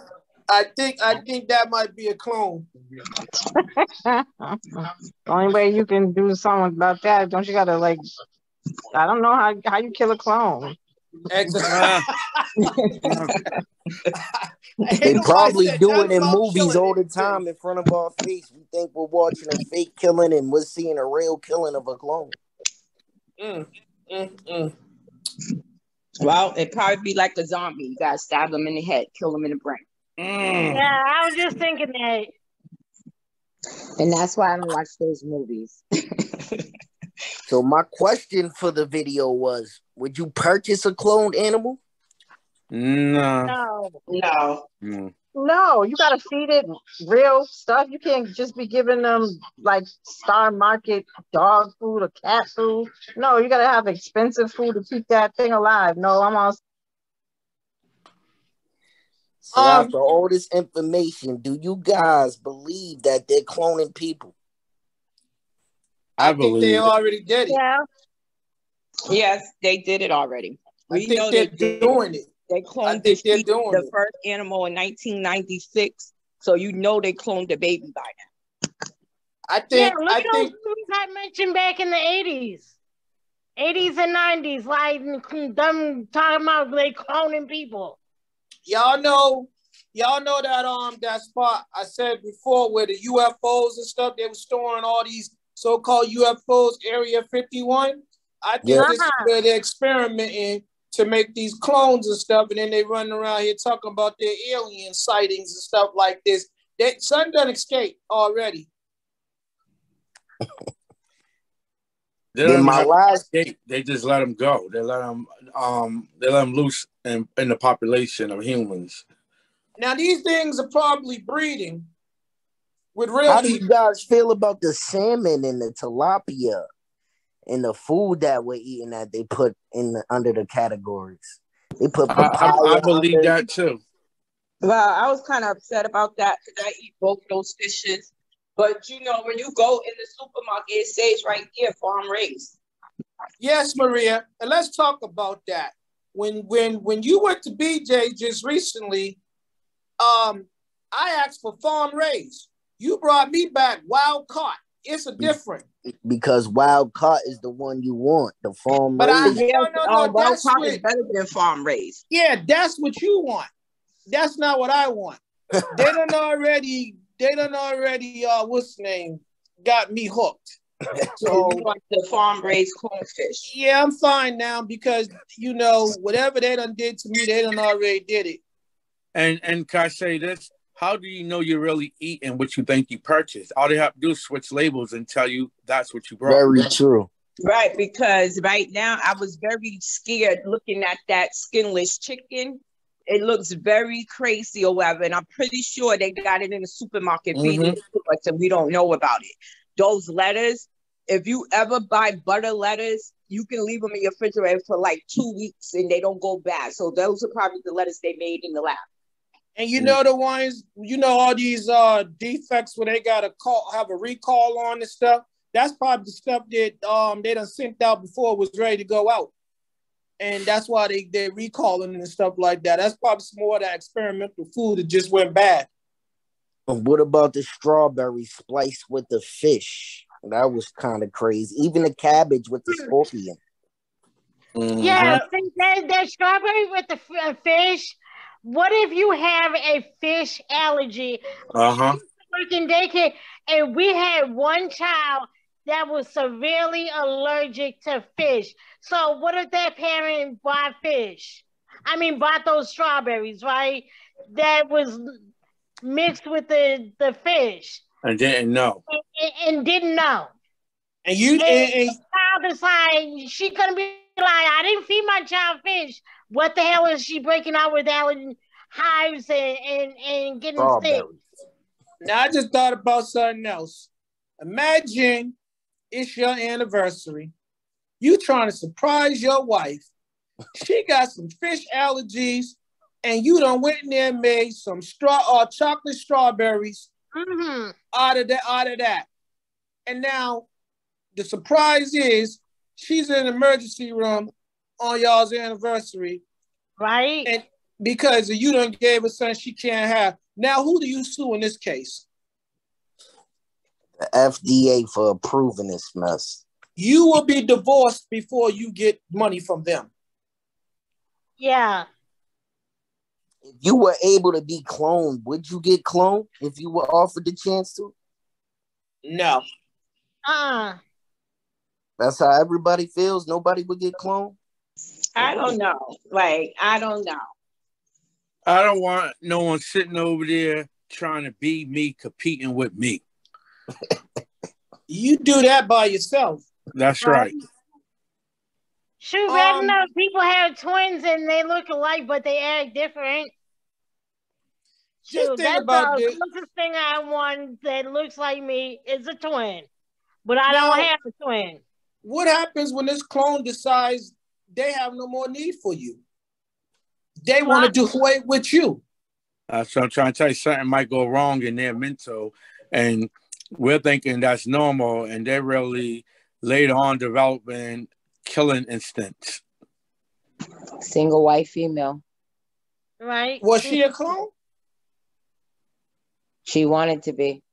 I think I think that might be a clone. the only way you can do something about that, don't you gotta like I don't know how how you kill a clone. Exactly. They probably do it in movies all the time in front of our face. We think we're watching a fake killing and we're seeing a real killing of a clone. Mm, mm, mm. Well, it'd probably be like a zombie. You gotta stab them in the head, kill them in the brain. Yeah, I was just thinking that. And that's why I don't watch those movies. So my question for the video was: Would you purchase a cloned animal? No. No. No. Mm. No, you gotta feed it real stuff. You can't just be giving them like star market dog food or cat food. No, you gotta have expensive food to keep that thing alive. No, I'm on. So Um, after all this information, do you guys believe that they're cloning people? I, I think believe they it. already did it. Yeah. Yes, they did it already. I think know they're they doing it. They I cloned think the, they're sheep, doing the it. first animal in 1996. So you know they cloned the baby by now. I think. Yeah, think look I at those think movies I mentioned back in the 80s. 80s and 90s, like them talking about they cloning people. y'all know y'all know that um that spot I said before where the UFOs and stuff they were storing all these so-called UFOs Area 51. I think Yeah. this is Uh-huh. where they're experimenting to make these clones and stuff, and then they running around here talking about their alien sightings and stuff like this. That son done escaped already. They Then don't my last- escape. They just let them go. They let them um they let them loose in, in the population of humans. Now these things are probably breeding with real How do you guys feel about the salmon and the tilapia and the food that we're eating that they put in the, under the categories? They put I, I. I believe under- that too. Well, I was kind of upset about that because I eat both those fishes. But you know, when you go in the supermarket, it says right there farm raised. Yes, Maria, and let's talk about that. When when when you went to BJ just recently, um, I asked for farm raised. You brought me back wild caught. It's a different. because wild caught is the one you want, the farm But I raised. no no no. uh, wild That's caught is better than farm raised. yeah, that's what you want. That's not what I want. they don't already. They don't already. Uh, what's the name? Got me hooked. So you the farm raised cornfish. Yeah, I'm fine now because you know whatever they done did to me, they done already did it. And and can I say this? How do you know you're really eating what you think you purchased? All they have to do is switch labels and tell you that's what you brought. Very true. Right, because right now I was very scared looking at that skinless chicken. It looks very crazy or whatever, and I'm pretty sure they got it in the supermarket feeding Mhm. it and we don't know about it. Those letters, if you ever buy butter lettuce, you can leave them in your refrigerator for like two weeks and they don't go bad. So those are probably the lettuce they made in the lab. And you know the ones, you know all these uh defects where they gotta call have a recall on and stuff. That's probably the stuff that um they done sent out before it was ready to go out. And that's why they they recalling and stuff like that. That's probably some more of that experimental food that just went bad. And what about the strawberry spliced with the fish? That was kind of crazy. Even the cabbage with the scorpion. Mm-hmm. Yeah, see, that, that strawberry with the f- uh, fish. What if you have a fish allergy? Uh huh. Working daycare, and we had one child that was severely allergic to fish. So what if that parent bought fish? I mean, bought those strawberries, right? That was mixed with the the fish, I didn't know. and, and didn't know. And you And and, and the child is like, she gonna be like, I didn't feed my child fish. What the hell is she breaking out with allergy hives and and, and getting sick? Now I just thought about something else. Imagine it's your anniversary. You trying to surprise your wife. She got some fish allergies, and you done went in there and made some straw uh, chocolate strawberries Mm-hmm. out of that out of that. And now the surprise is she's in the emergency room on y'all's anniversary. Right. And because you done gave her son she can't have. Now, who do you sue in this case? The FDA for approving this mess. You will be divorced before you get money from them. Yeah. If you were able to be cloned, would you get cloned if you were offered the chance to? No. Uh. That's how everybody feels. Nobody would get cloned. I don't know. Like, I don't know. I don't want no one sitting over there trying to be me, competing with me. You do that by yourself. That's right. Shoot, bad Um, know People have twins and they look alike, but they act different. Just Shoot, think that's about the this. closest thing I want that looks like me is a twin, but I don't have a twin. What happens when this clone decides they have no more need for you? They want to do away with you. Uh, so I'm trying to tell you something might go wrong in their mental, and we're thinking that's normal, and they're really later on developing killing instincts. Single white female. Right? Was she a clone? She wanted to be.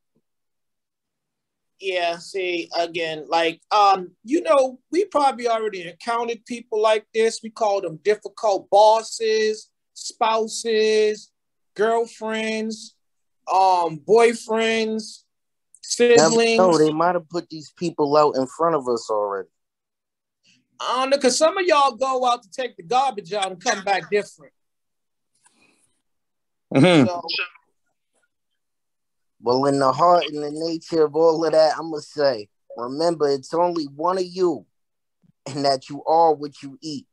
Yeah, see, again, like, um, you know, we probably already encountered people like this. We call them difficult bosses, spouses, girlfriends, um, boyfriends, siblings. know, they might have put these people out in front of us already. I don't know, because some of y'all go out to take the garbage out and come back different. Mhm. So, Well, in the heart and the nature of all of that, I'm gonna say, remember, it's only one of you, and that you are what you eat.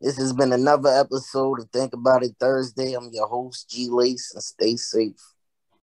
This has been another episode of Think About It Thursday. I'm your host, G Lace, and stay safe.